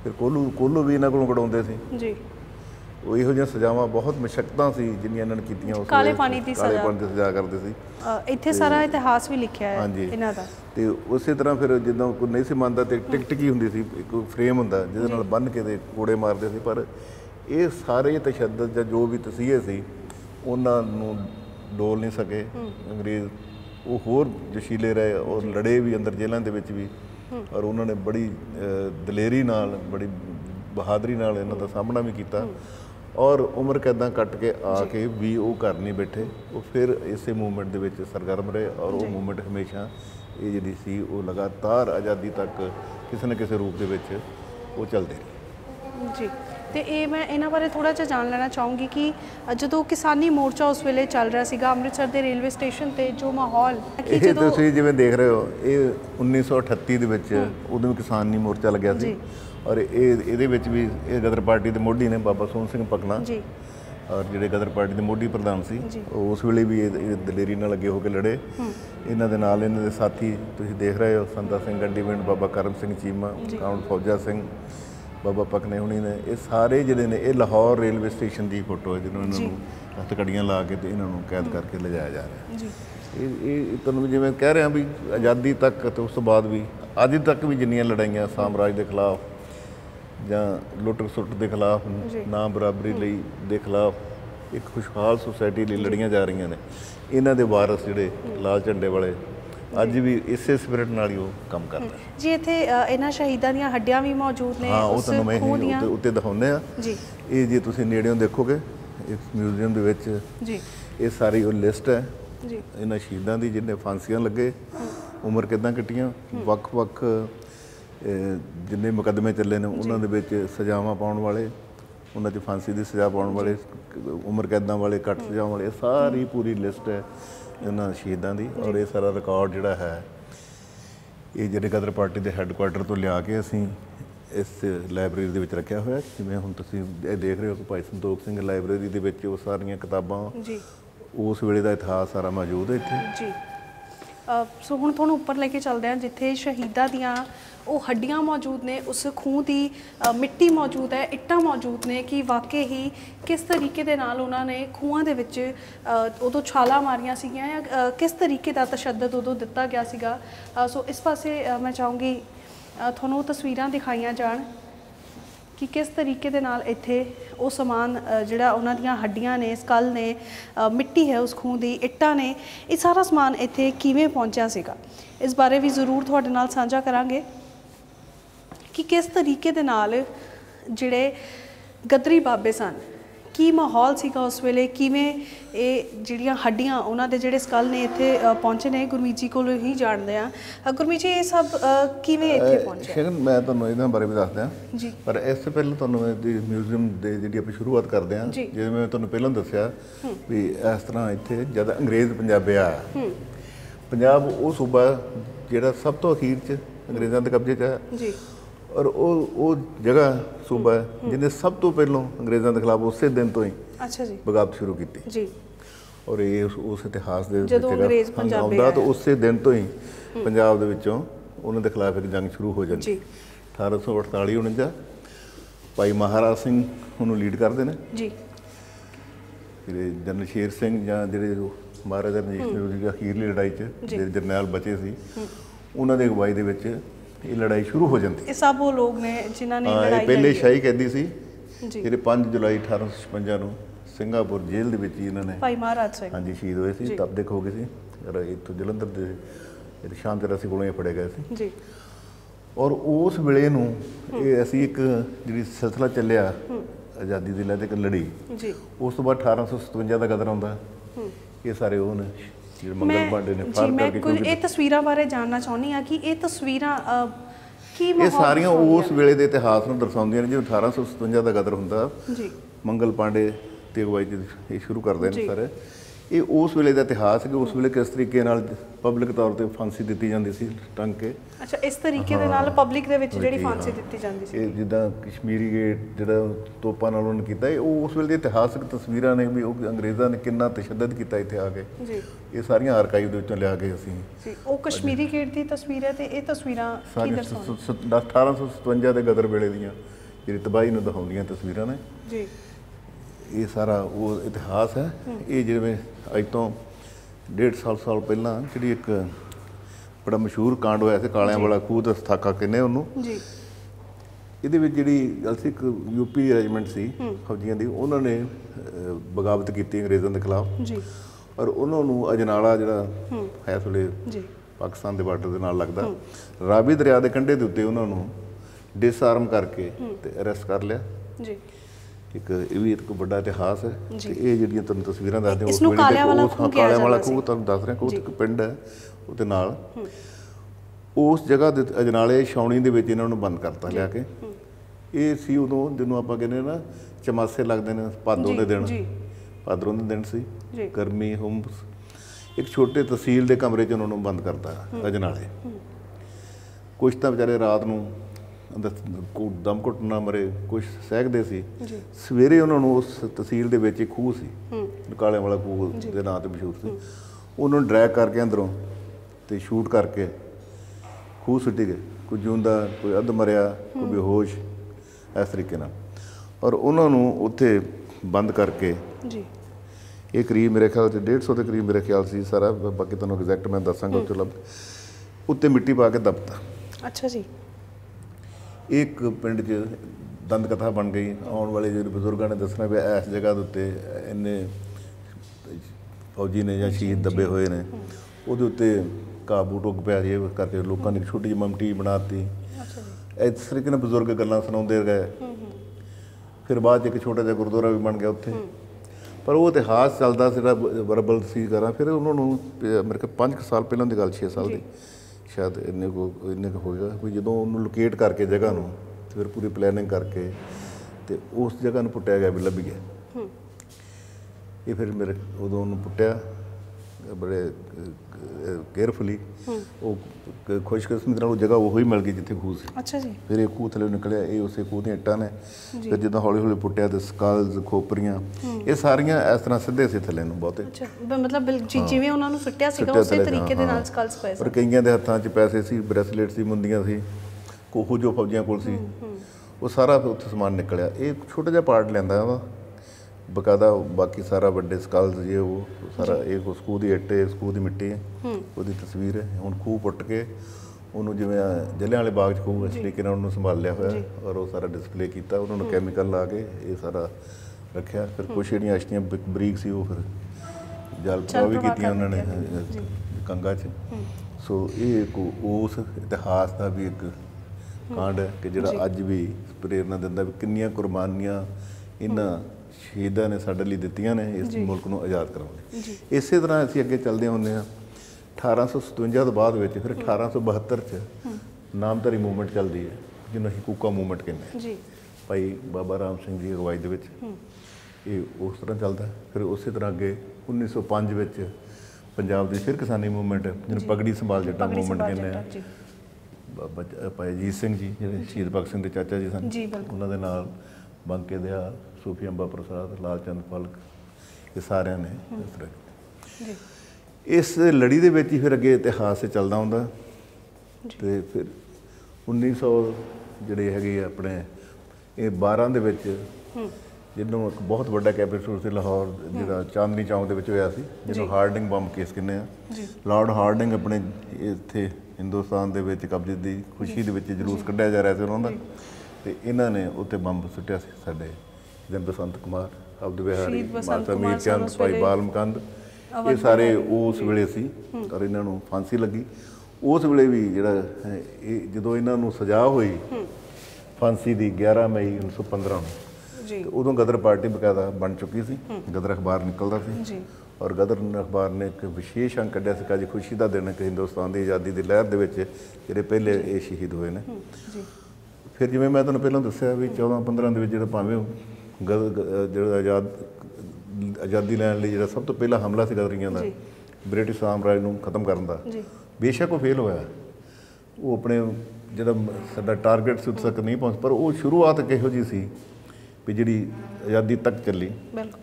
ਫਿਰ ਕੋਲੂ ਕੋਲੂ ਵੀ ਇਹਨਾਂ ਕੋਲੋਂ ਕਢਾਉਂਦੇ ਸੀ। ਜੀ। ਉਹ ਇਹੋ ਜਿਹੀਆਂ ਸਜ਼ਾਵਾਂ ਬਹੁਤ ਮੁਸ਼ਕਲਾਂ ਸੀ ਜਿੰਨੀਆਂ ਇਹਨਾਂ ਨੇ ਕੀਤੀਆਂ ਉਸ ਕਾਲੇ। ਪਾਣੀ ਦੀ ਕਾਲੇ ਸਜ਼ਾ। ਪਾਣੀ ਦੀ ਸਜ਼ਾ ਕਰਦੇ ਸੀ। ਇੱਥੇ ਸਾਰਾ ਇਤਿਹਾਸ ਵੀ ਲਿਖਿਆ ਹੈ। ਇਹਨਾਂ ਦਾ। ਤੇ ਉਸੇ ਤਰ੍ਹਾਂ ਫਿਰ ਜਦੋਂ ਕੋਈ ਨਹੀਂ ਸੀ ਮੰਨਦਾ ਤੇ ਟਿਕ ਟਿਕੀ ਹੁੰਦੀ ਸੀ? ਇੱਕ ਫਰੇਮ ਹੁੰਦਾ ਜਿਹਦੇ ਨਾਲ ਬੰਨ ਕੇ ਤੇ ਕੋੜੇ ਮਾਰਦੇ ਸੀ। ਪਰ ਇਹ ਸਾਰੇ ਤਸ਼ੱਦਦ ਜਾਂ ਜੋ ਵੀ ਤਸੀਹੇ ਸੀ ਉਹਨਾਂ ਨੂੰ ਡੋਲ ਨਹੀਂ ਸਕੇ ਅੰਗਰੇਜ਼ ਉਹ ਹੋਰ ਜਸ਼ੀਲੇ ਰਹੇ ਔਰ ਲੜੇ ਵੀ ਅੰਦਰ ਜੇਲ੍ਹਾਂ ਦੇ ਵਿੱਚ ਵੀ। ਔਰ ਉਹਨਾਂ ਨੇ ਬੜੀ ਦਲੇਰੀ ਨਾਲ ਬੜੀ ਬਹਾਦਰੀ ਨਾਲ ਇਹਨਾਂ ਦਾ ਸਾਹਮਣਾ ਵੀ ਕੀਤਾ। ਔਰ ਉਮਰ ਕੈਦਾਂ ਕੱਟ ਕੇ ਆ ਕੇ ਵੀ ਉਹ ਘਰ ਨਹੀਂ ਬੈਠੇ ਉਹ ਫਿਰ ਇਸੇ ਮੂਵਮੈਂਟ ਦੇ ਵਿੱਚ ਸਰਗਰਮ ਰਹੇ ਔਰ ਉਹ ਮੂਵਮੈਂਟ ਹਮੇਸ਼ਾ ਇਹ ਜਿਹੜੀ ਸੀ ਉਹ ਲਗਾਤਾਰ ਆਜ਼ਾਦੀ ਤੱਕ ਕਿਸੇ ਨਾ ਕਿਸੇ ਰੂਪ ਦੇ ਵਿੱਚ ਉਹ ਚੱਲਦੀ ਰਹੀ। ਜੀ। ਤੇ ਇਹ ਮੈਂ ਇਹਨਾਂ ਬਾਰੇ ਥੋੜਾ ਜਿਹਾ ਜਾਣ ਲੈਣਾ ਚਾਹੂੰਗੀ ਕਿ ਜਦੋਂ ਕਿਸਾਨੀ ਮੋਰਚਾ ਉਸ ਵੇਲੇ ਚੱਲ ਰਿਹਾ ਸੀਗਾ ਅੰਮ੍ਰਿਤਸਰ ਦੇ ਰੇਲਵੇ ਸਟੇਸ਼ਨ ਤੇ ਜੋ ਮਾਹੌਲ ਕਿ ਇਹ ਜਦੋਂ ਤੁਸੀਂ ਜਿਵੇਂ ਦੇਖ ਰਹੇ ਹੋ ਇਹ 1938 ਦੇ ਵਿੱਚ ਉਦੋਂ ਕਿਸਾਨੀ ਮੋਰਚਾ ਲੱਗਿਆ ਸੀ। ਔਰ ਇਹ ਇਹਦੇ ਵਿੱਚ ਵੀ ਇਹ ਗਦਰ ਪਾਰਟੀ ਦੇ ਮੋਢੀ ਨੇ ਬਾਬਾ ਸੋਹਣ ਸਿੰਘ ਪਕਣਾ ਜੀ। ਔਰ ਜਿਹੜੇ ਗਦਰ ਪਾਰਟੀ ਦੇ ਮੋਢੀ ਪ੍ਰਧਾਨ ਸੀ ਉਸ ਵੇਲੇ ਵੀ ਇਹ ਇਹ ਦਲੇਰੀ ਨਾਲ ਅੱਗੇ ਹੋ ਕੇ ਲੜੇ। ਇਹਨਾਂ ਦੇ ਨਾਲ ਇਹਨਾਂ ਦੇ ਸਾਥੀ ਤੁਸੀਂ ਦੇਖ ਰਹੇ ਹੋ ਸੰਤਾ ਸਿੰਘ ਗੰਡੀਵਿੰਡ ਬਾਬਾ ਕਰਮ ਸਿੰਘ ਚੀਮਾ ਕਾਉਂਟ ਫੌਜਾ ਸਿੰਘ। ਬਾਬਾ ਪਕਨੇ ਹੁਣੀ ਨੇ ਇਹ ਸਾਰੇ ਜਿਹੜੇ ਨੇ ਇਹ ਲਾਹੌਰ ਰੇਲਵੇ ਸਟੇਸ਼ਨ ਦੀ ਫੋਟੋ ਹੈ ਜਿਹਨੂੰ ਇਹਨਾਂ ਨੂੰ ਹੱਥਕੜੀਆਂ ਲਾ ਕੇ ਤੇ ਇਹਨਾਂ ਨੂੰ ਕੈਦ ਕਰਕੇ ਲਿਜਾਇਆ ਜਾ ਰਿਹਾ ਜੀ। ਇਹ ਇਹ ਤੁਹਾਨੂੰ ਜਿਵੇਂ ਕਹਿ ਰਿਹਾ ਵੀ ਆਜ਼ਾਦੀ ਤੱਕ ਤੇ ਉਸ ਤੋਂ ਬਾਅਦ ਵੀ ਅੱਜ ਤੱਕ ਵੀ ਜਿੰਨੀਆਂ ਲੜਾਈਆਂ ਸਾਮਰਾਜ ਦੇ ਖਿਲਾਫ ਜਾਂ ਲੁੱਟ ਖਸੁੱਟ ਦੇ ਖਿਲਾਫ। ਨਾ ਬਰਾਬਰੀ ਲਈ ਦੇ ਖਿਲਾਫ ਇੱਕ ਖੁਸ਼ਹਾਲ ਸੁਸਾਇਟੀ ਲਈ ਲੜੀਆਂ ਜਾ ਰਹੀਆਂ ਨੇ। ਇਹਨਾਂ ਦੇ ਵਾਰਸ ਜਿਹੜੇ ਲਾਲ ਝੰਡੇ ਵਾਲੇ ਅੱਜ ਵੀ ਇਸੇ ਸਪਿਰਿਟ ਨਾਲ ਹੀ ਉਹ ਕੰਮ ਕਰ ਰਹੇ। ਜੀ ਇੱਥੇ ਇਹਨਾਂ ਸ਼ਹੀਦਾਂ ਦੀਆਂ ਹੱਡੀਆਂ ਵੀ ਮੌਜੂਦ ਨੇ ਹਾਂ ਉਹ ਤੁਹਾਨੂੰ ਮੈਂ ਉੱਤੇ ਉੱਤੇ ਦਿਖਾਉਂਦੇ ਆ ਜੀ। ਇਹ ਜੇ ਤੁਸੀਂ ਨੇੜਿਓਂ ਦੇਖੋਗੇ ਇਸ ਮਿਊਜ਼ੀਅਮ ਦੇ ਵਿੱਚ ਜੀ। ਇਹ ਸਾਰੀ ਉਹ ਲਿਸਟ ਹੈ। ਜੀ। ਇਹਨਾਂ ਸ਼ਹੀਦਾਂ ਦੀ ਜਿਹਨੇ ਫਾਂਸੀਆਂ ਲੱਗੇ ਉਮਰ ਕਿਦਾਂ ਕੱਟੀਆਂ ਵੱਖ-ਵੱਖ ਜਿੰਨੇ ਮੁਕੱਦਮੇ ਚੱਲੇ ਨੇ ਉਹਨਾਂ ਦੇ ਵਿੱਚ ਸਜ਼ਾਵਾਂ ਪਾਉਣ ਵਾਲੇ ਉਹਨਾਂ 'ਚ ਫਾਂਸੀ ਦੀ ਸਜ਼ਾ ਪਾਉਣ ਵਾਲੇ ਉਮਰ ਕੈਦਾਂ ਵਾਲੇ ਕੱਟ ਸਜ਼ਾਵਾਂ ਵਾਲੇ ਸਾਰੀ ਪੂਰੀ ਲਿਸਟ ਹੈ। ਇਹਨਾਂ ਸ਼ਹੀਦਾਂ ਦੀ ਔਰ ਇਹ ਸਾਰਾ ਰਿਕਾਰਡ ਜਿਹੜਾ ਹੈ ਇਹ ਜਿਹੜੇ ਗਦਰ ਪਾਰਟੀ ਦੇ ਹੈੱਡਕੁਆਟਰ ਤੋਂ ਲਿਆ ਕੇ ਅਸੀਂ ਇਸ ਲਾਇਬ੍ਰੇਰੀ ਦੇ ਵਿੱਚ ਰੱਖਿਆ ਹੋਇਆ। ਜਿਵੇਂ ਹੁਣ ਤੁਸੀਂ ਇਹ ਦੇਖ ਰਹੇ ਹੋ ਕਿ ਭਾਈ ਸੰਤੋਖ ਸਿੰਘ ਲਾਇਬ੍ਰੇਰੀ ਦੇ ਵਿੱਚ ਉਹ ਸਾਰੀਆਂ ਕਿਤਾਬਾਂ ਜੀ। ਉਸ ਵੇਲੇ ਦਾ ਇਤਿਹਾਸ ਸਾਰਾ ਮੌਜੂਦ ਹੈ ਇੱਥੇ। ਜੀ। ਸੋ ਹੁਣ ਤੁਹਾਨੂੰ ਉੱਪਰ ਲੈ ਕੇ ਚੱਲਦੇ ਹਾਂ, ਜਿੱਥੇ ਸ਼ਹੀਦਾਂ ਦੀਆਂ ਉਹ ਹੱਡੀਆਂ ਮੌਜੂਦ ਨੇ, ਉਸ ਖੂਹ ਦੀ ਮਿੱਟੀ ਮੌਜੂਦ ਹੈ, ਇੱਟਾਂ ਮੌਜੂਦ ਨੇ ਕਿ ਵਾਕਈ ਹੀ ਕਿਸ ਤਰੀਕੇ ਦੇ ਨਾਲ ਉਹਨਾਂ ਨੇ ਖੂਹਾਂ ਦੇ ਵਿੱਚ ਉਦੋਂ ਛਾਲਾਂ ਮਾਰੀਆਂ ਸੀਗੀਆਂ ਜਾਂ ਕਿਸ ਤਰੀਕੇ ਦਾ ਤਸ਼ੱਦਦ ਉਦੋਂ ਦਿੱਤਾ ਗਿਆ ਸੀਗਾ। ਸੋ ਇਸ ਪਾਸੇ ਮੈਂ ਚਾਹੂੰਗੀ ਤੁਹਾਨੂੰ ਤਸਵੀਰਾਂ ਦਿਖਾਈਆਂ ਜਾਣ। ਕਿ ਕਿਸ ਤਰੀਕੇ ਦੇ ਨਾਲ ਇੱਥੇ ਉਹ ਸਮਾਨ ਜਿਹੜਾ ਉਹਨਾਂ ਦੀਆਂ ਹੱਡੀਆਂ ਨੇ, ਸਕਲ ਨੇ ਮਿੱਟੀ ਹੈ ਉਸ ਖੂਹ ਦੀ, ਇੱਟਾਂ ਨੇ, ਇਹ ਸਾਰਾ ਸਮਾਨ ਇੱਥੇ ਕਿਵੇਂ ਪਹੁੰਚਿਆ ਸੀਗਾ? ਇਸ ਬਾਰੇ ਵੀ ਜ਼ਰੂਰ ਤੁਹਾਡੇ ਨਾਲ ਸਾਂਝਾ ਕਰਾਂਗੇ। ਕਿ ਕਿਸ ਤਰੀਕੇ ਦੇ ਨਾਲ ਜਿਹੜੇ ਗਦਰੀ ਬਾਬੇ ਸਨ ਕੀ ਮਾਹੌਲ ਸੀਗਾ ਉਸ ਵੇਲੇ? ਕਿਵੇਂ ਇਹ ਜਿਹੜੀਆਂ ਹੱਡੀਆਂ ਉਹਨਾਂ ਦੇ ਜਿਹੜੇ ਸਕਲ ਨੇ ਇੱਥੇ ਪਹੁੰਚੇ ਨੇ ਗੁਰਮੀਤ ਜੀ ਕੋਲੋਂ ਹੀ ਜਾਣਦੇ ਆ ਗੁਰਮੀਤ ਜੀ ਇਹ ਸਭ ਕਿਵੇਂ ਇੱਥੇ ਪਹੁੰਚਿਆ? ਸ਼ਗਨ ਮੈਂ ਤੁਹਾਨੂੰ ਇਹਨਾਂ ਬਾਰੇ ਵੀ ਦੱਸਦਾ ਜੀ। ਪਰ ਇਸ ਤੋਂ ਪਹਿਲਾਂ ਤੁਹਾਨੂੰ ਇਹਦੀ ਮਿਊਜ਼ੀਅਮ ਦੇ ਜਿਹੜੀ ਆਪਾਂ ਸ਼ੁਰੂਆਤ ਕਰਦੇ ਜੀ। ਜਿਵੇਂ ਮੈਂ ਤੁਹਾਨੂੰ ਪਹਿਲਾਂ ਦੱਸਿਆ ਵੀ ਇਸ ਤਰ੍ਹਾਂ ਇੱਥੇ ਜਦ ਅੰਗਰੇਜ਼ ਪੰਜਾਬ ਆਇਆ ਪੰਜਾਬ ਉਹ ਸੂਬਾ ਜਿਹੜਾ ਸਭ ਤੋਂ ਅਖੀਰ 'ਚ ਅੰਗਰੇਜ਼ਾਂ ਦੇ ਕਬਜ਼ੇ 'ਚ ਆਇਆ ਜੀ। ਔਰ ਉਹ ਉਹ ਜਗ੍ਹਾ ਸੂਬਾ ਹੈ ਜਿਹਨੇ ਸਭ ਤੋਂ ਪਹਿਲਾਂ ਅੰਗਰੇਜ਼ਾਂ ਦੇ ਖਿਲਾਫ ਉਸੇ ਦਿਨ ਤੋਂ ਹੀ ਅੱਛਾ ਜੀ। ਬਗਾਵਤ ਸ਼ੁਰੂ ਕੀਤੀ। ਜੀ। ਔਰ ਇਹ ਉਸ- ਇਤਿਹਾਸ ਦੇ ਜਦੋਂ। ਅੰਗਰੇਜ਼ ਪੰਜਾਬ ਆਉਂਦਾ ਤਾਂ। ਉਸੇ ਦਿਨ ਤੋਂ ਹੀ ਪੰਜਾਬ ਦੇ ਵਿੱਚੋਂ ਉਹਨਾਂ ਦੇ ਖਿਲਾਫ ਇੱਕ ਜੰਗ ਸ਼ੁਰੂ ਹੋ ਜਾਂਦੀ। ਜੀ। 1848 49 ਭਾਈ ਮਹਾਰਾਜ ਸਿੰਘ ਉਹਨੂੰ ਲੀਡ ਕਰਦੇ ਨੇ। ਜੀ। ਜਿਹੜੇ ਜਨਰਲ ਸ਼ੇਰ ਸਿੰਘ ਜਾਂ ਜਿਹੜੇ ਮਹਾਰਾਜਾ ਰਣਜੀਤ ਸਿੰਘ ਜੀ ਦੀ ਅਖੀਰਲੀ ਲੜਾਈ 'ਚ। ਜਿਹੜੇ ਜਰਨੈਲ ਬਚੇ ਸੀ ਉਹਨਾਂ ਦੀ ਅਗਵਾਈ ਦੇ ਵਿੱਚ ਇਹ ਲੜਾਈ ਸ਼ੁਰੂ ਹੋ ਜਾਂਦੀ ਇਹ ਸਭ ਉਹ ਲੋਕ ਨੇ ਜਿਨ੍ਹਾਂ ਨੇ ਲੜਾਈ ਪਹਿਲੇ ਲੜੀ ਹੈ। ਸ਼ਾਹੀ ਕੈਦੀ ਸੀ ਜਿਹੜੇ 5 ਜੁਲਾਈ 1856 ਨੂੰ ਸਿੰਗਾਪੁਰ ਜੇਲ੍ਹ ਦੇ ਵਿੱਚ ਇਹਨਾਂ ਨੇ ਭਾਈ ਮਹਾਰਾਜ ਸਿੰਘ ਹਾਂਜੀ ਸ਼ਹੀਦ ਹੋਏ ਸੀ। ਤਬ ਦੇਖ ਹੋ ਗਏ ਸੀ। ਇੱਥੋਂ ਜਲੰਧਰ ਦੇ ਜਿਹੜੇ ਸ਼ਾਂਤ ਰਸੀ ਕੋਲੋਂ ਫੜੇ ਗਏ ਸੀ। ਜੀ। ਔਰ ਉਸ ਵੇਲੇ ਨੂੰ ਇਹ ਅਸੀਂ ਇੱਕ ਜਿਹੜੀ ਸਿਲਸਿਲਾ ਚੱਲਿਆ ਆਜ਼ਾਦੀ ਦੀ ਲਹਿਰ ਤੇ ਇੱਕ ਲੜੀ। ਜੀ। ਉਸ ਤੋਂ ਬਾਅਦ 1857 ਦਾ ਗਦਰ ਆਉਂਦਾ ਇਹ ਸਾਰੇ ਉਹ ਨੇ। ਜਿਹੜੇ ਮੰਗਲ ਪਾਂਡੇ ਨੇ ਜੀ ਫਾਰ ਮੈਂ ਕਰਕੇ ਕੁਝ ਕਿਉਂਕਿ ਇਹ ਤਸਵੀਰਾਂ ਬਾਰੇ ਜਾਣਨਾ ਚਾਹੁੰਦੀ ਆ ਕਿ ਇਹ ਤਸਵੀਰਾਂ ਕੀ ਇਹ ਸਾਰੀਆਂ ਉਸ ਵੇਲੇ ਦੇ ਇਤਿਹਾਸ ਨੂੰ ਦਰਸਾਉਂਦੀਆਂ ਨੇ ਜਿਵੇਂ 1857 ਦਾ ਗਦਰ ਹੁੰਦਾ? ਜੀ ਮੰਗਲ ਪਾਂਡੇ ਤੇ ਅਗਵਾਈ ਇਹ ਸ਼ੁਰੂ ਕਰਦੇ। ਨੇ ਸਾਰੇ ਇਹ ਉਸ ਵੇਲੇ ਦਾ ਇਤਿਹਾਸ ਹੈ ਕਿ ਉਸ ਵੇਲੇ ਕਿਸ ਤਰੀਕੇ ਨਾਲ ਪਬਲਿਕ ਤੌਰ ਤੇ ਫਾਂਸੀ ਦਿੱਤੀ ਜਾਂਦੀ ਸੀ ਟੰਗ ਕੇ। ਅੱਛਾ ਇਸ ਤਰੀਕੇ ਦੇ ਨਾਲ ਪਬਲਿਕ ਦੇ ਵਿੱਚ ਜਿਹੜੀ ਫਾਂਸੀ। ਦਿੱਤੀ ਜਾਂਦੀ ਸੀ। ਇਹ ਜਿੱਦਾਂ ਕਸ਼ਮੀਰੀ ਗੇਟ ਜਿਹੜਾ ਤੋਪਾਂ ਨਾਲ ਉਹਨੇ ਕੀਤਾ ਇਹ ਉਹ ਉਸ ਵੇਲੇ ਦੀ ਇਤਿਹਾਸਕ ਤਸਵੀਰਾਂ ਨੇ ਵੀ ਉਹ ਅੰਗਰੇਜ਼ਾਂ ਨੇ ਕਿੰਨਾ ਤਸ਼ੱਦਦ ਕੀਤਾ ਇੱਥੇ ਆ ਕੇ। ਜੀ। ਇਹ ਸਾਰੀਆਂ ਆਰਕਾਈਵ ਦੇ ਵਿੱਚੋਂ ਲਿਆ ਕੇ ਅਸੀਂ। ਜੀ ਉਹ ਕਸ਼ਮੀਰੀ ਗੇਟ ਦੀ ਤਸਵੀਰ ਹੈ ਤੇ ਇਹ ਤਸਵੀਰਾਂ ਕੀ ਦਰਸਾਉਂਦੀਆਂ? 1857 ਦੇ ਗਦਰ ਵੇਲੇ ਦੀਆਂ ਜਿਹੜੀ ਤਬਾਹੀ ਨੂੰ ਦਿਖਾਉਂਦੀਆਂ ਤਸਵੀਰਾਂ ਨੇ। ਜੀ। ਇਹ ਸਾਰਾ ਉਹ ਇਤਿਹਾਸ ਹੈ। ਇਹ ਜਿਵੇਂ ਅੱਜ ਤੋਂ 1.5 ਸਾਲ ਸਾਲ ਪਹਿਲਾਂ ਜਿਹੜੀ ਇੱਕ ਬੜਾ ਮਸ਼ਹੂਰ ਕਾਂਡ ਹੋਇਆ ਸੀ ਕਾਲਿਆਂ ਵਾਲਾ ਖੂਹ ਦਾ ਸਥਾਕਾ ਕਹਿੰਦੇ ਉਹਨੂੰ। ਜੀ। ਇਹਦੇ ਵਿੱਚ ਜਿਹੜੀ ਗੱਲ ਸੀ ਇੱਕ ਯੂਪੀ ਰੈਜੀਮੈਂਟ ਸੀ ਫੌਜੀਆਂ ਦੀ ਉਹਨਾਂ ਨੇ ਬਗਾਵਤ ਕੀਤੀ ਅੰਗਰੇਜ਼ਾਂ ਦੇ ਖਿਲਾਫ। ਜੀ। ਔਰ ਉਹਨਾਂ ਨੂੰ ਅਜਨਾਲਾ ਜਿਹੜਾ ਹੈ। ਵੇਲੇ ਜੀ। ਪਾਕਿਸਤਾਨ ਦੇ ਬਾਰਡਰ ਦੇ ਨਾਲ ਲੱਗਦਾ। ਰਾਵੀ ਦਰਿਆ ਦੇ ਕੰਢੇ ਦੇ ਉੱਤੇ ਉਹਨਾਂ ਨੂੰ ਡਿਸਆਰਮ ਕਰਕੇ ਤੇ ਅਰੈਸਟ ਕਰ ਲਿਆ। ਜੀ। ਇੱਕ ਇਹ ਵੀ ਇੱਕ ਵੱਡਾ ਇਤਿਹਾਸ ਹੈ। ਤੇ ਇਹ ਜਿਹੜੀਆਂ ਤੁਹਾਨੂੰ ਤਸਵੀਰਾਂ ਦੱਸਦੇ ਹਾਂ ਨੂੰ ਵੇਲੇ ਦੇ ਉਸ- ਕਿਹਾ ਕਾਲਿਆਂ ਵਾਲਾ ਖੂਹ। ਤੁਹਾਨੂੰ ਦੱਸ ਰਿਹਾ ਕਿ ਉਹ। ਇੱਕ ਪਿੰਡ ਹੈ ਉਹਦੇ ਨਾਲ। ਉਸ ਜਗ੍ਹਾ ਦੇ ਅਜਨਾਲੇ ਛਾਉਣੀ ਦੇ ਵਿੱਚ ਇਹਨਾਂ ਨੂੰ ਬੰਦ ਕਰਤਾ ਲਿਆ ਕੇ। ਇਹ ਸੀ ਉਦੋਂ ਜਿਹਨੂੰ ਆਪਾਂ ਕਹਿੰਦੇ ਨਾ ਚਮਾਸੇ ਲੱਗਦੇ ਨੇ ਭਾਦੋਂ ਦੇ ਦਿਨ। ਜੀ। ਭਾਦਰੋਂ ਦੇ ਦਿਨ ਸੀ। ਜੀ। ਗਰਮੀ ਹੁੰਬਸ ਇੱਕ ਛੋਟੇ ਤਹਿਸੀਲ ਦੇ ਕਮਰੇ 'ਚ ਉਹਨਾਂ ਨੂੰ ਬੰਦ ਕਰਤਾ ਅਜਨਾਲੇ। ਕੁਝ ਤਾਂ ਵਿਚਾਰੇ ਰਾਤ ਨੂੰ ਦਮ ਘੁੱਟ ਨਾ ਮਰੇ ਕੁਝ ਸਹਿਕਦੇ ਸੀ। ਜੀ। ਸਵੇਰੇ ਉਹਨਾਂ ਨੂੰ ਉਸ ਤਹਿਸੀਲ ਦੇ ਵਿੱਚ ਇੱਕ ਖੂਹ ਸੀ। ਹੂੰ। ਕਾਲਿਆਂ ਵਾਲਾ ਖੂਹ ਦੇ ਨਾਂ ਤੇ ਮਸ਼ਹੂਰ ਸੀ। ਉਹਨੂੰ ਡਰੈਗ ਕਰਕੇ ਅੰਦਰੋਂ ਤੇ ਸ਼ੂਟ ਕਰਕੇ ਖੂਹ ਸੁੱਟੀ ਗਏ। ਕੋਈ ਜਿਉਂਦਾ ਕੋਈ ਅੱਧ ਮਰਿਆ ਕੋਈ ਬੇਹੋਸ਼ ਇਸ ਤਰੀਕੇ ਨਾਲ। ਔਰ ਉਹਨਾਂ ਨੂੰ ਉੱਥੇ ਬੰਦ ਕਰਕੇ ਜੀ। ਇਹ ਕਰੀਬ ਮੇਰੇ ਖਿਆਲ ਤੇ 150 ਦੇ ਕਰੀਬ ਮੇਰੇ ਖਿਆਲ ਸੀ ਸਾਰਾ। ਬਾਕੀ ਤੁਹਾਨੂੰ ਐਗਜ਼ੈਕਟ ਮੈਂ ਦੱਸਾਂਗਾ ਉੱਥੇ ਲੱਭ ਉੱਤੇ ਮਿੱਟੀ ਪਾ ਕੇ ਦਬਤਾ। ਅੱਛਾ ਜੀ। ਇੱਕ ਪਿੰਡ 'ਚ ਦੰਦ ਕਥਾ ਬਣ ਗਈ। ਆਉਣ ਵਾਲੇ ਜਿਹੜੇ ਬਜ਼ੁਰਗਾਂ ਨੇ ਦੱਸਣਾ ਵੀ ਇਸ ਜਗ੍ਹਾ ਦੇ ਉੱਤੇ ਇੰਨੇ ਫੌਜੀ ਨੇ ਜਾਂ ਸ਼ਹੀਦ ਦੱਬੇ ਹੋਏ ਨੇ। ਉਹਦੇ ਉੱਤੇ ਕਾਬੂ ਟੁੱਕ ਪਿਆ ਜੇ ਕਰਕੇ ਲੋਕਾਂ ਨੇ ਇੱਕ ਛੋਟੀ ਜਿਹੀ ਮਮਟੀ ਬਣਾਤੀ। ਅੱਛਾ ਜੀ। ਇਸ ਤਰੀਕੇ ਨਾਲ ਬਜ਼ੁਰਗ ਗੱਲਾਂ ਸੁਣਾਉਂਦੇ ਗਏ ਫਿਰ ਬਾਅਦ ਇੱਕ ਛੋਟਾ ਜਿਹਾ ਗੁਰਦੁਆਰਾ ਵੀ ਬਣ ਗਿਆ ਉੱਥੇ। ਪਰ ਉਹ ਇਤਿਹਾਸ ਚੱਲਦਾ ਸੀ ਜਿਹੜਾ ਵਰਬਲ ਸੀ ਕਰਾਂ ਫਿਰ ਉਹਨਾਂ ਨੂੰ ਮੇਰੇ ਕੋਲ 5 ਸਾਲ ਪਹਿਲਾਂ ਦੀ ਗੱਲ 6 ਸਾਲ ਦੀ। ਸ਼ਾਇਦ ਇੰਨੇ ਕੋ ਇੰਨੇ ਕੁ ਹੋਏਗਾ। ਵੀ ਜਦੋਂ ਉਹਨੂੰ ਲੋਕੇਟ ਕਰਕੇ ਜਗ੍ਹਾ ਨੂੰ ਤੇ ਫਿਰ ਪੂਰੀ ਪਲੈਨਿੰਗ ਕਰਕੇ ਤੇ ਉਸ ਜਗ੍ਹਾ ਨੂੰ ਪੁੱਟਿਆ ਗਿਆ ਵੀ ਲੱਭ ਗਿਆ। ਹੂੰ। ਇਹ ਫਿਰ ਮੇਰੇ ਉਦੋਂ ਉਹਨੂੰ ਪੁੱਟਿਆ। ਬੜੇ ਕੇਅਰਫੁਲੀ ਉਹ ਖੁਸ਼ਕਿਸਮਤੀ ਨਾਲ ਉਹ ਜਗ੍ਹਾ ਉਹੀ ਮਿਲ ਗਈ ਜਿੱਥੇ ਖੂਹ ਸੀ। ਅੱਛਾ ਜੀ। ਫਿਰ ਇਹ ਖੂਹ ਥੱਲੇ ਨਿਕਲਿਆ ਇਹ ਉਸੇ ਖੂਹ ਦੀਆਂ ਇੱਟਾਂ ਨੇ। ਫਿਰ ਜਦੋਂ ਹੌਲੀ ਹੌਲੀ ਪੁੱਟਿਆ ਤੇ ਸਕਲਜ਼ ਖੋਪਰੀਆਂ ਇਹ ਸਾਰੀਆਂ ਇਸ ਤਰ੍ਹਾਂ ਸਿੱਧੇ ਸੀ ਥੱਲੇ ਨੂੰ ਬਹੁਤੇ। ਅੱਛਾ ਮਤਲਬ ਜਿਵੇਂ ਉਹਨਾਂ ਨੂੰ ਸੁੱਟਿਆ ਸੀਗਾ ਉਸੇ ਤਰੀਕੇ ਦੇ ਹਾਂ, ਨਾਲ ਸਕਲਸ ਪਏ ਪਰ ਸਨ ਕਈਆਂ ਦੇ ਹੱਥਾਂ 'ਚ ਪੈਸੇ ਸੀ ਬ੍ਰੈਸਲੇਟ ਸੀ ਮੁੰਦੀਆਂ ਸੀ ਕੋਹੂ ਜੋ ਫੌਜੀਆਂ ਕੋਲ ਸੀ। ਉਹ ਸਾਰਾ ਉੱਥੇ ਸਮਾਨ ਨਿਕਲਿਆ। ਇਹ ਛੋਟਾ ਜਿਹਾ ਪਾਰਟ ਲੈਂਦਾ ਵਾ। ਬਕਾਇਦਾ ਬਾਕੀ ਸਾਰਾ ਵੱਡੇ ਸਕਲਜ਼ ਜੇ ਉਹ ਸਾਰਾ ਇਹ ਕੋ ਸਕੂ ਦੀ ਇੱਟ ਹੈ ਸਕੂ ਦੀ ਮਿੱਟੀ ਹੈ ਉਹਦੀ ਤਸਵੀਰ ਹੈ। ਹੁਣ ਖੂਹ ਪੁੱਟ ਕੇ ਉਹਨੂੰ ਜਿਵੇਂ ਜਲਿਆਂ ਵਾਲੇ ਬਾਗ 'ਚ ਖੂਹ ਇਸ ਤਰੀਕੇ ਨਾਲ ਉਹਨੂੰ ਸੰਭਾਲ ਲਿਆ ਹੋਇਆ ਔਰ ਉਹ ਸਾਰਾ ਡਿਸਪਲੇ ਕੀਤਾ ਉਹਨਾਂ ਨੂੰ ਕੈਮੀਕਲ ਲਾ ਕੇ ਇਹ ਸਾਰਾ ਰੱਖਿਆ। ਫਿਰ ਕੁਛ ਜਿਹੜੀਆਂ ਅਸ਼ਤੀਆਂ ਬਰੀਕ- ਸੀ ਉਹ ਫਿਰ ਜਲ ਪ੍ਰਵਾਹ ਵੀ ਕੀਤੀਆਂ ਉਹਨਾਂ ਨੇ। ਕੰਗਾ 'ਚ। ਸੋ ਇਹ ਇੱਕ ਉਸ ਇਤਿਹਾਸ ਦਾ ਵੀ ਇੱਕ ਕਾਂਡ ਹੈ ਕਿ ਜਿਹੜਾ ਅੱਜ ਵੀ ਪ੍ਰੇਰਨਾ ਦਿੰਦਾ ਵੀ ਕਿੰਨੀਆਂ ਕੁਰਬਾਨੀਆਂ ਇਹਨਾਂ ਸ਼ਹੀਦਾਂ ਨੇ ਸਾਡੇ ਲਈ ਦਿੱਤੀਆਂ ਨੇ ਇਸ। ਮੁਲਕ ਨੂੰ ਆਜ਼ਾਦ ਕਰਾਉਣ ਲਈ। ਇਸੇ ਤਰ੍ਹਾਂ ਅਸੀਂ ਅੱਗੇ ਚੱਲਦੇ ਹੁੰਦੇ ਹਾਂ। 1857 ਤੋਂ ਬਾਅਦ ਵਿੱਚ ਫਿਰ 1872 ਚ ਨਾਮਧਾਰੀ ਮੂਵਮੈਂਟ ਚੱਲਦੀ ਹੈ ਜਿਹਨੂੰ ਅਸੀਂ ਕੂਕਾ ਮੂਵਮੈਂਟ ਕਹਿੰਦੇ ਹਾਂ। ਜੀ। ਭਾਈ ਬਾਬਾ ਰਾਮ ਸਿੰਘ ਜੀ ਦੀ ਅਗਵਾਈ ਦੇ ਵਿੱਚ। ਇਹ ਉਸ ਤਰ੍ਹਾਂ ਚੱਲਦਾ। ਫਿਰ ਉਸੇ ਤਰ੍ਹਾਂ ਅੱਗੇ 1905 ਵਿੱਚ ਪੰਜਾਬ ਦੀ ਫਿਰ ਕਿਸਾਨੀ ਮੂਵਮੈਂਟ ਜਿਹਨੂੰ ਪਗੜੀ ਸੰਭਾਲ ਜੱਟਾਂ ਮੂਵਮੈਂਟ ਕਹਿੰਦੇ ਆ ਬਾਬਾ ਭਾਈ ਅਜੀਤ ਸਿੰਘ ਜੀ ਜਿਹੜੇ ਸ਼ਹੀਦ ਭਗਤ ਸਿੰਘ ਦੇ ਚਾਚਾ ਜੀ ਸਨ। ਉਹਨਾਂ ਦੇ ਨਾਲ ਬੰਕੇ ਦਿਆ ਸੂਫੀ ਅੰਬਾ ਪ੍ਰਸਾਦ ਲਾਲ ਚੰਦ ਫਲਕ ਇਹ ਸਾਰਿਆਂ ਨੇ ਇਸ ਤਰ੍ਹਾਂ ਜੀ। ਇਸ ਲੜੀ ਦੇ ਵਿੱਚ ਹੀ ਫਿਰ ਅੱਗੇ ਇਤਿਹਾਸ ਚੱਲਦਾ ਹੁੰਦਾ। ਤੇ ਫਿਰ 1900 ਜਿਹੜੇ ਹੈਗੇ ਆਪਣੇ ਇਹ 12 ਦੇ ਵਿੱਚ ਜਿਹਨੂੰ ਇੱਕ ਬਹੁਤ ਵੱਡਾ ਕੈਪੀਟਲ ਸੀ ਲਾਹੌਰ ਜਿਹੜਾ ਚਾਂਦਨੀ ਚੌਂਕ ਦੇ ਵਿੱਚ ਹੋਇਆ ਸੀ ਜਿਹਨੂੰ ਹਾਰਡਿੰਗ ਬੰਬ ਕੇਸ ਕਹਿੰਦੇ ਆ। ਜੀ। ਲਾਰਡ ਹਾਰਡਿੰਗ ਆਪਣੇ ਇੱਥੇ ਹਿੰਦੁਸਤਾਨ ਦੇ ਵਿੱਚ ਕਬਜ਼ੇ ਦੀ ਖੁਸ਼ੀ ਦੇ ਵਿੱਚ ਜਲੂਸ ਕੱਢਿਆ ਜਾ ਰਿਹਾ ਸੀ ਉਹਨਾਂ ਦਾ। ਤੇ ਇਹਨਾਂ ਨੇ ਉੱਤੇ ਬੰਬ ਸੁੱਟਿਆ ਸੀ ਸਾਡੇ ਜਨ ਬਸੰਤ ਕੁਮਾਰ ਅਬਦ ਬਿਹਾਰੀ ਮਾਤਾ ਮੀਰ ਚੰਦ ਭਾਈ ਅਵਧ ਇਹ ਸਾਰੇ ਉਸ ਵੇਲੇ ਸੀ ਔਰ ਇਹਨਾਂ ਨੂੰ ਫਾਂਸੀ ਲੱਗੀ। ਉਸ ਵੇਲੇ ਵੀ ਜਿਹੜਾ ਇਹ ਜਦੋਂ ਇਹਨਾਂ ਨੂੰ ਸਜ਼ਾ ਹੋਈ ਫਾਂਸੀ ਦੀ 11 ਮਈ 1915 ਨੂੰ ਜੀ। ਉਦੋਂ ਗਦਰ ਪਾਰਟੀ ਬਕਾਇਦਾ ਬਣ ਚੁੱਕੀ ਸੀ ਗਦਰ ਅਖਬਾਰ ਨਿਕਲਦਾ ਸੀ। ਜੀ। ਔਰ ਗਦਰ ਅਖਬਾਰ ਨੇ ਇੱਕ ਵਿਸ਼ੇਸ਼ ਅੰਕ ਕੱਢਿਆ ਸੀ ਕਿ ਅੱਜ ਖੁਸ਼ੀ ਦਾ ਦਿਨ ਹੈ ਕਿ ਹਿੰਦੁਸਤਾਨ ਦੀ ਆਜ਼ਾਦੀ ਦੀ ਲਹਿਰ ਦੇ ਵਿੱਚ ਜਿਹੜੇ ਪਹਿਲੇ ਇਹ ਸ਼ਹੀਦ ਹੋਏ ਨੇ। ਜੀ। ਫਿਰ ਜਿਵੇਂ ਮੈਂ ਤੁਹਾਨੂੰ ਪਹਿਲਾਂ ਦੱਸਿਆ ਵੀ 14 15 ਦੇ ਵਿੱਚ ਜਿਹੜਾ ਭਾਵੇਂ ਜਿਹੜਾ ਆਜ਼ਾਦ ਆਜ਼ਾਦੀ ਲੈਣ ਲਈ ਜਿਹੜਾ ਸਭ ਤੋਂ ਪਹਿਲਾ ਹਮਲਾ ਸੀ ਗਦਰੀਆਂ ਦਾ। ਬ੍ਰਿਟਿਸ਼ ਸਾਮਰਾਜ ਨੂੰ ਖਤਮ ਕਰਨ ਦਾ। ਜੀ। ਬੇਸ਼ੱਕ ਉਹ ਫੇਲ ਹੋਇਆ। ਉਹ ਆਪਣੇ ਜਿਹੜਾ ਸਾਡਾ ਟਾਰਗੇਟ ਸੀ ਉੱਥੇ ਤੱਕ ਨਹੀਂ ਪਹੁੰਚ ਪਰ ਉਹ ਸ਼ੁਰੂਆਤ ਕਿਹੋ ਜੀ ਸੀ ਵੀ ਜਿਹੜੀ ਆਜ਼ਾਦੀ ਤੱਕ ਚੱਲੀ। ਬਿਲਕੁਲ।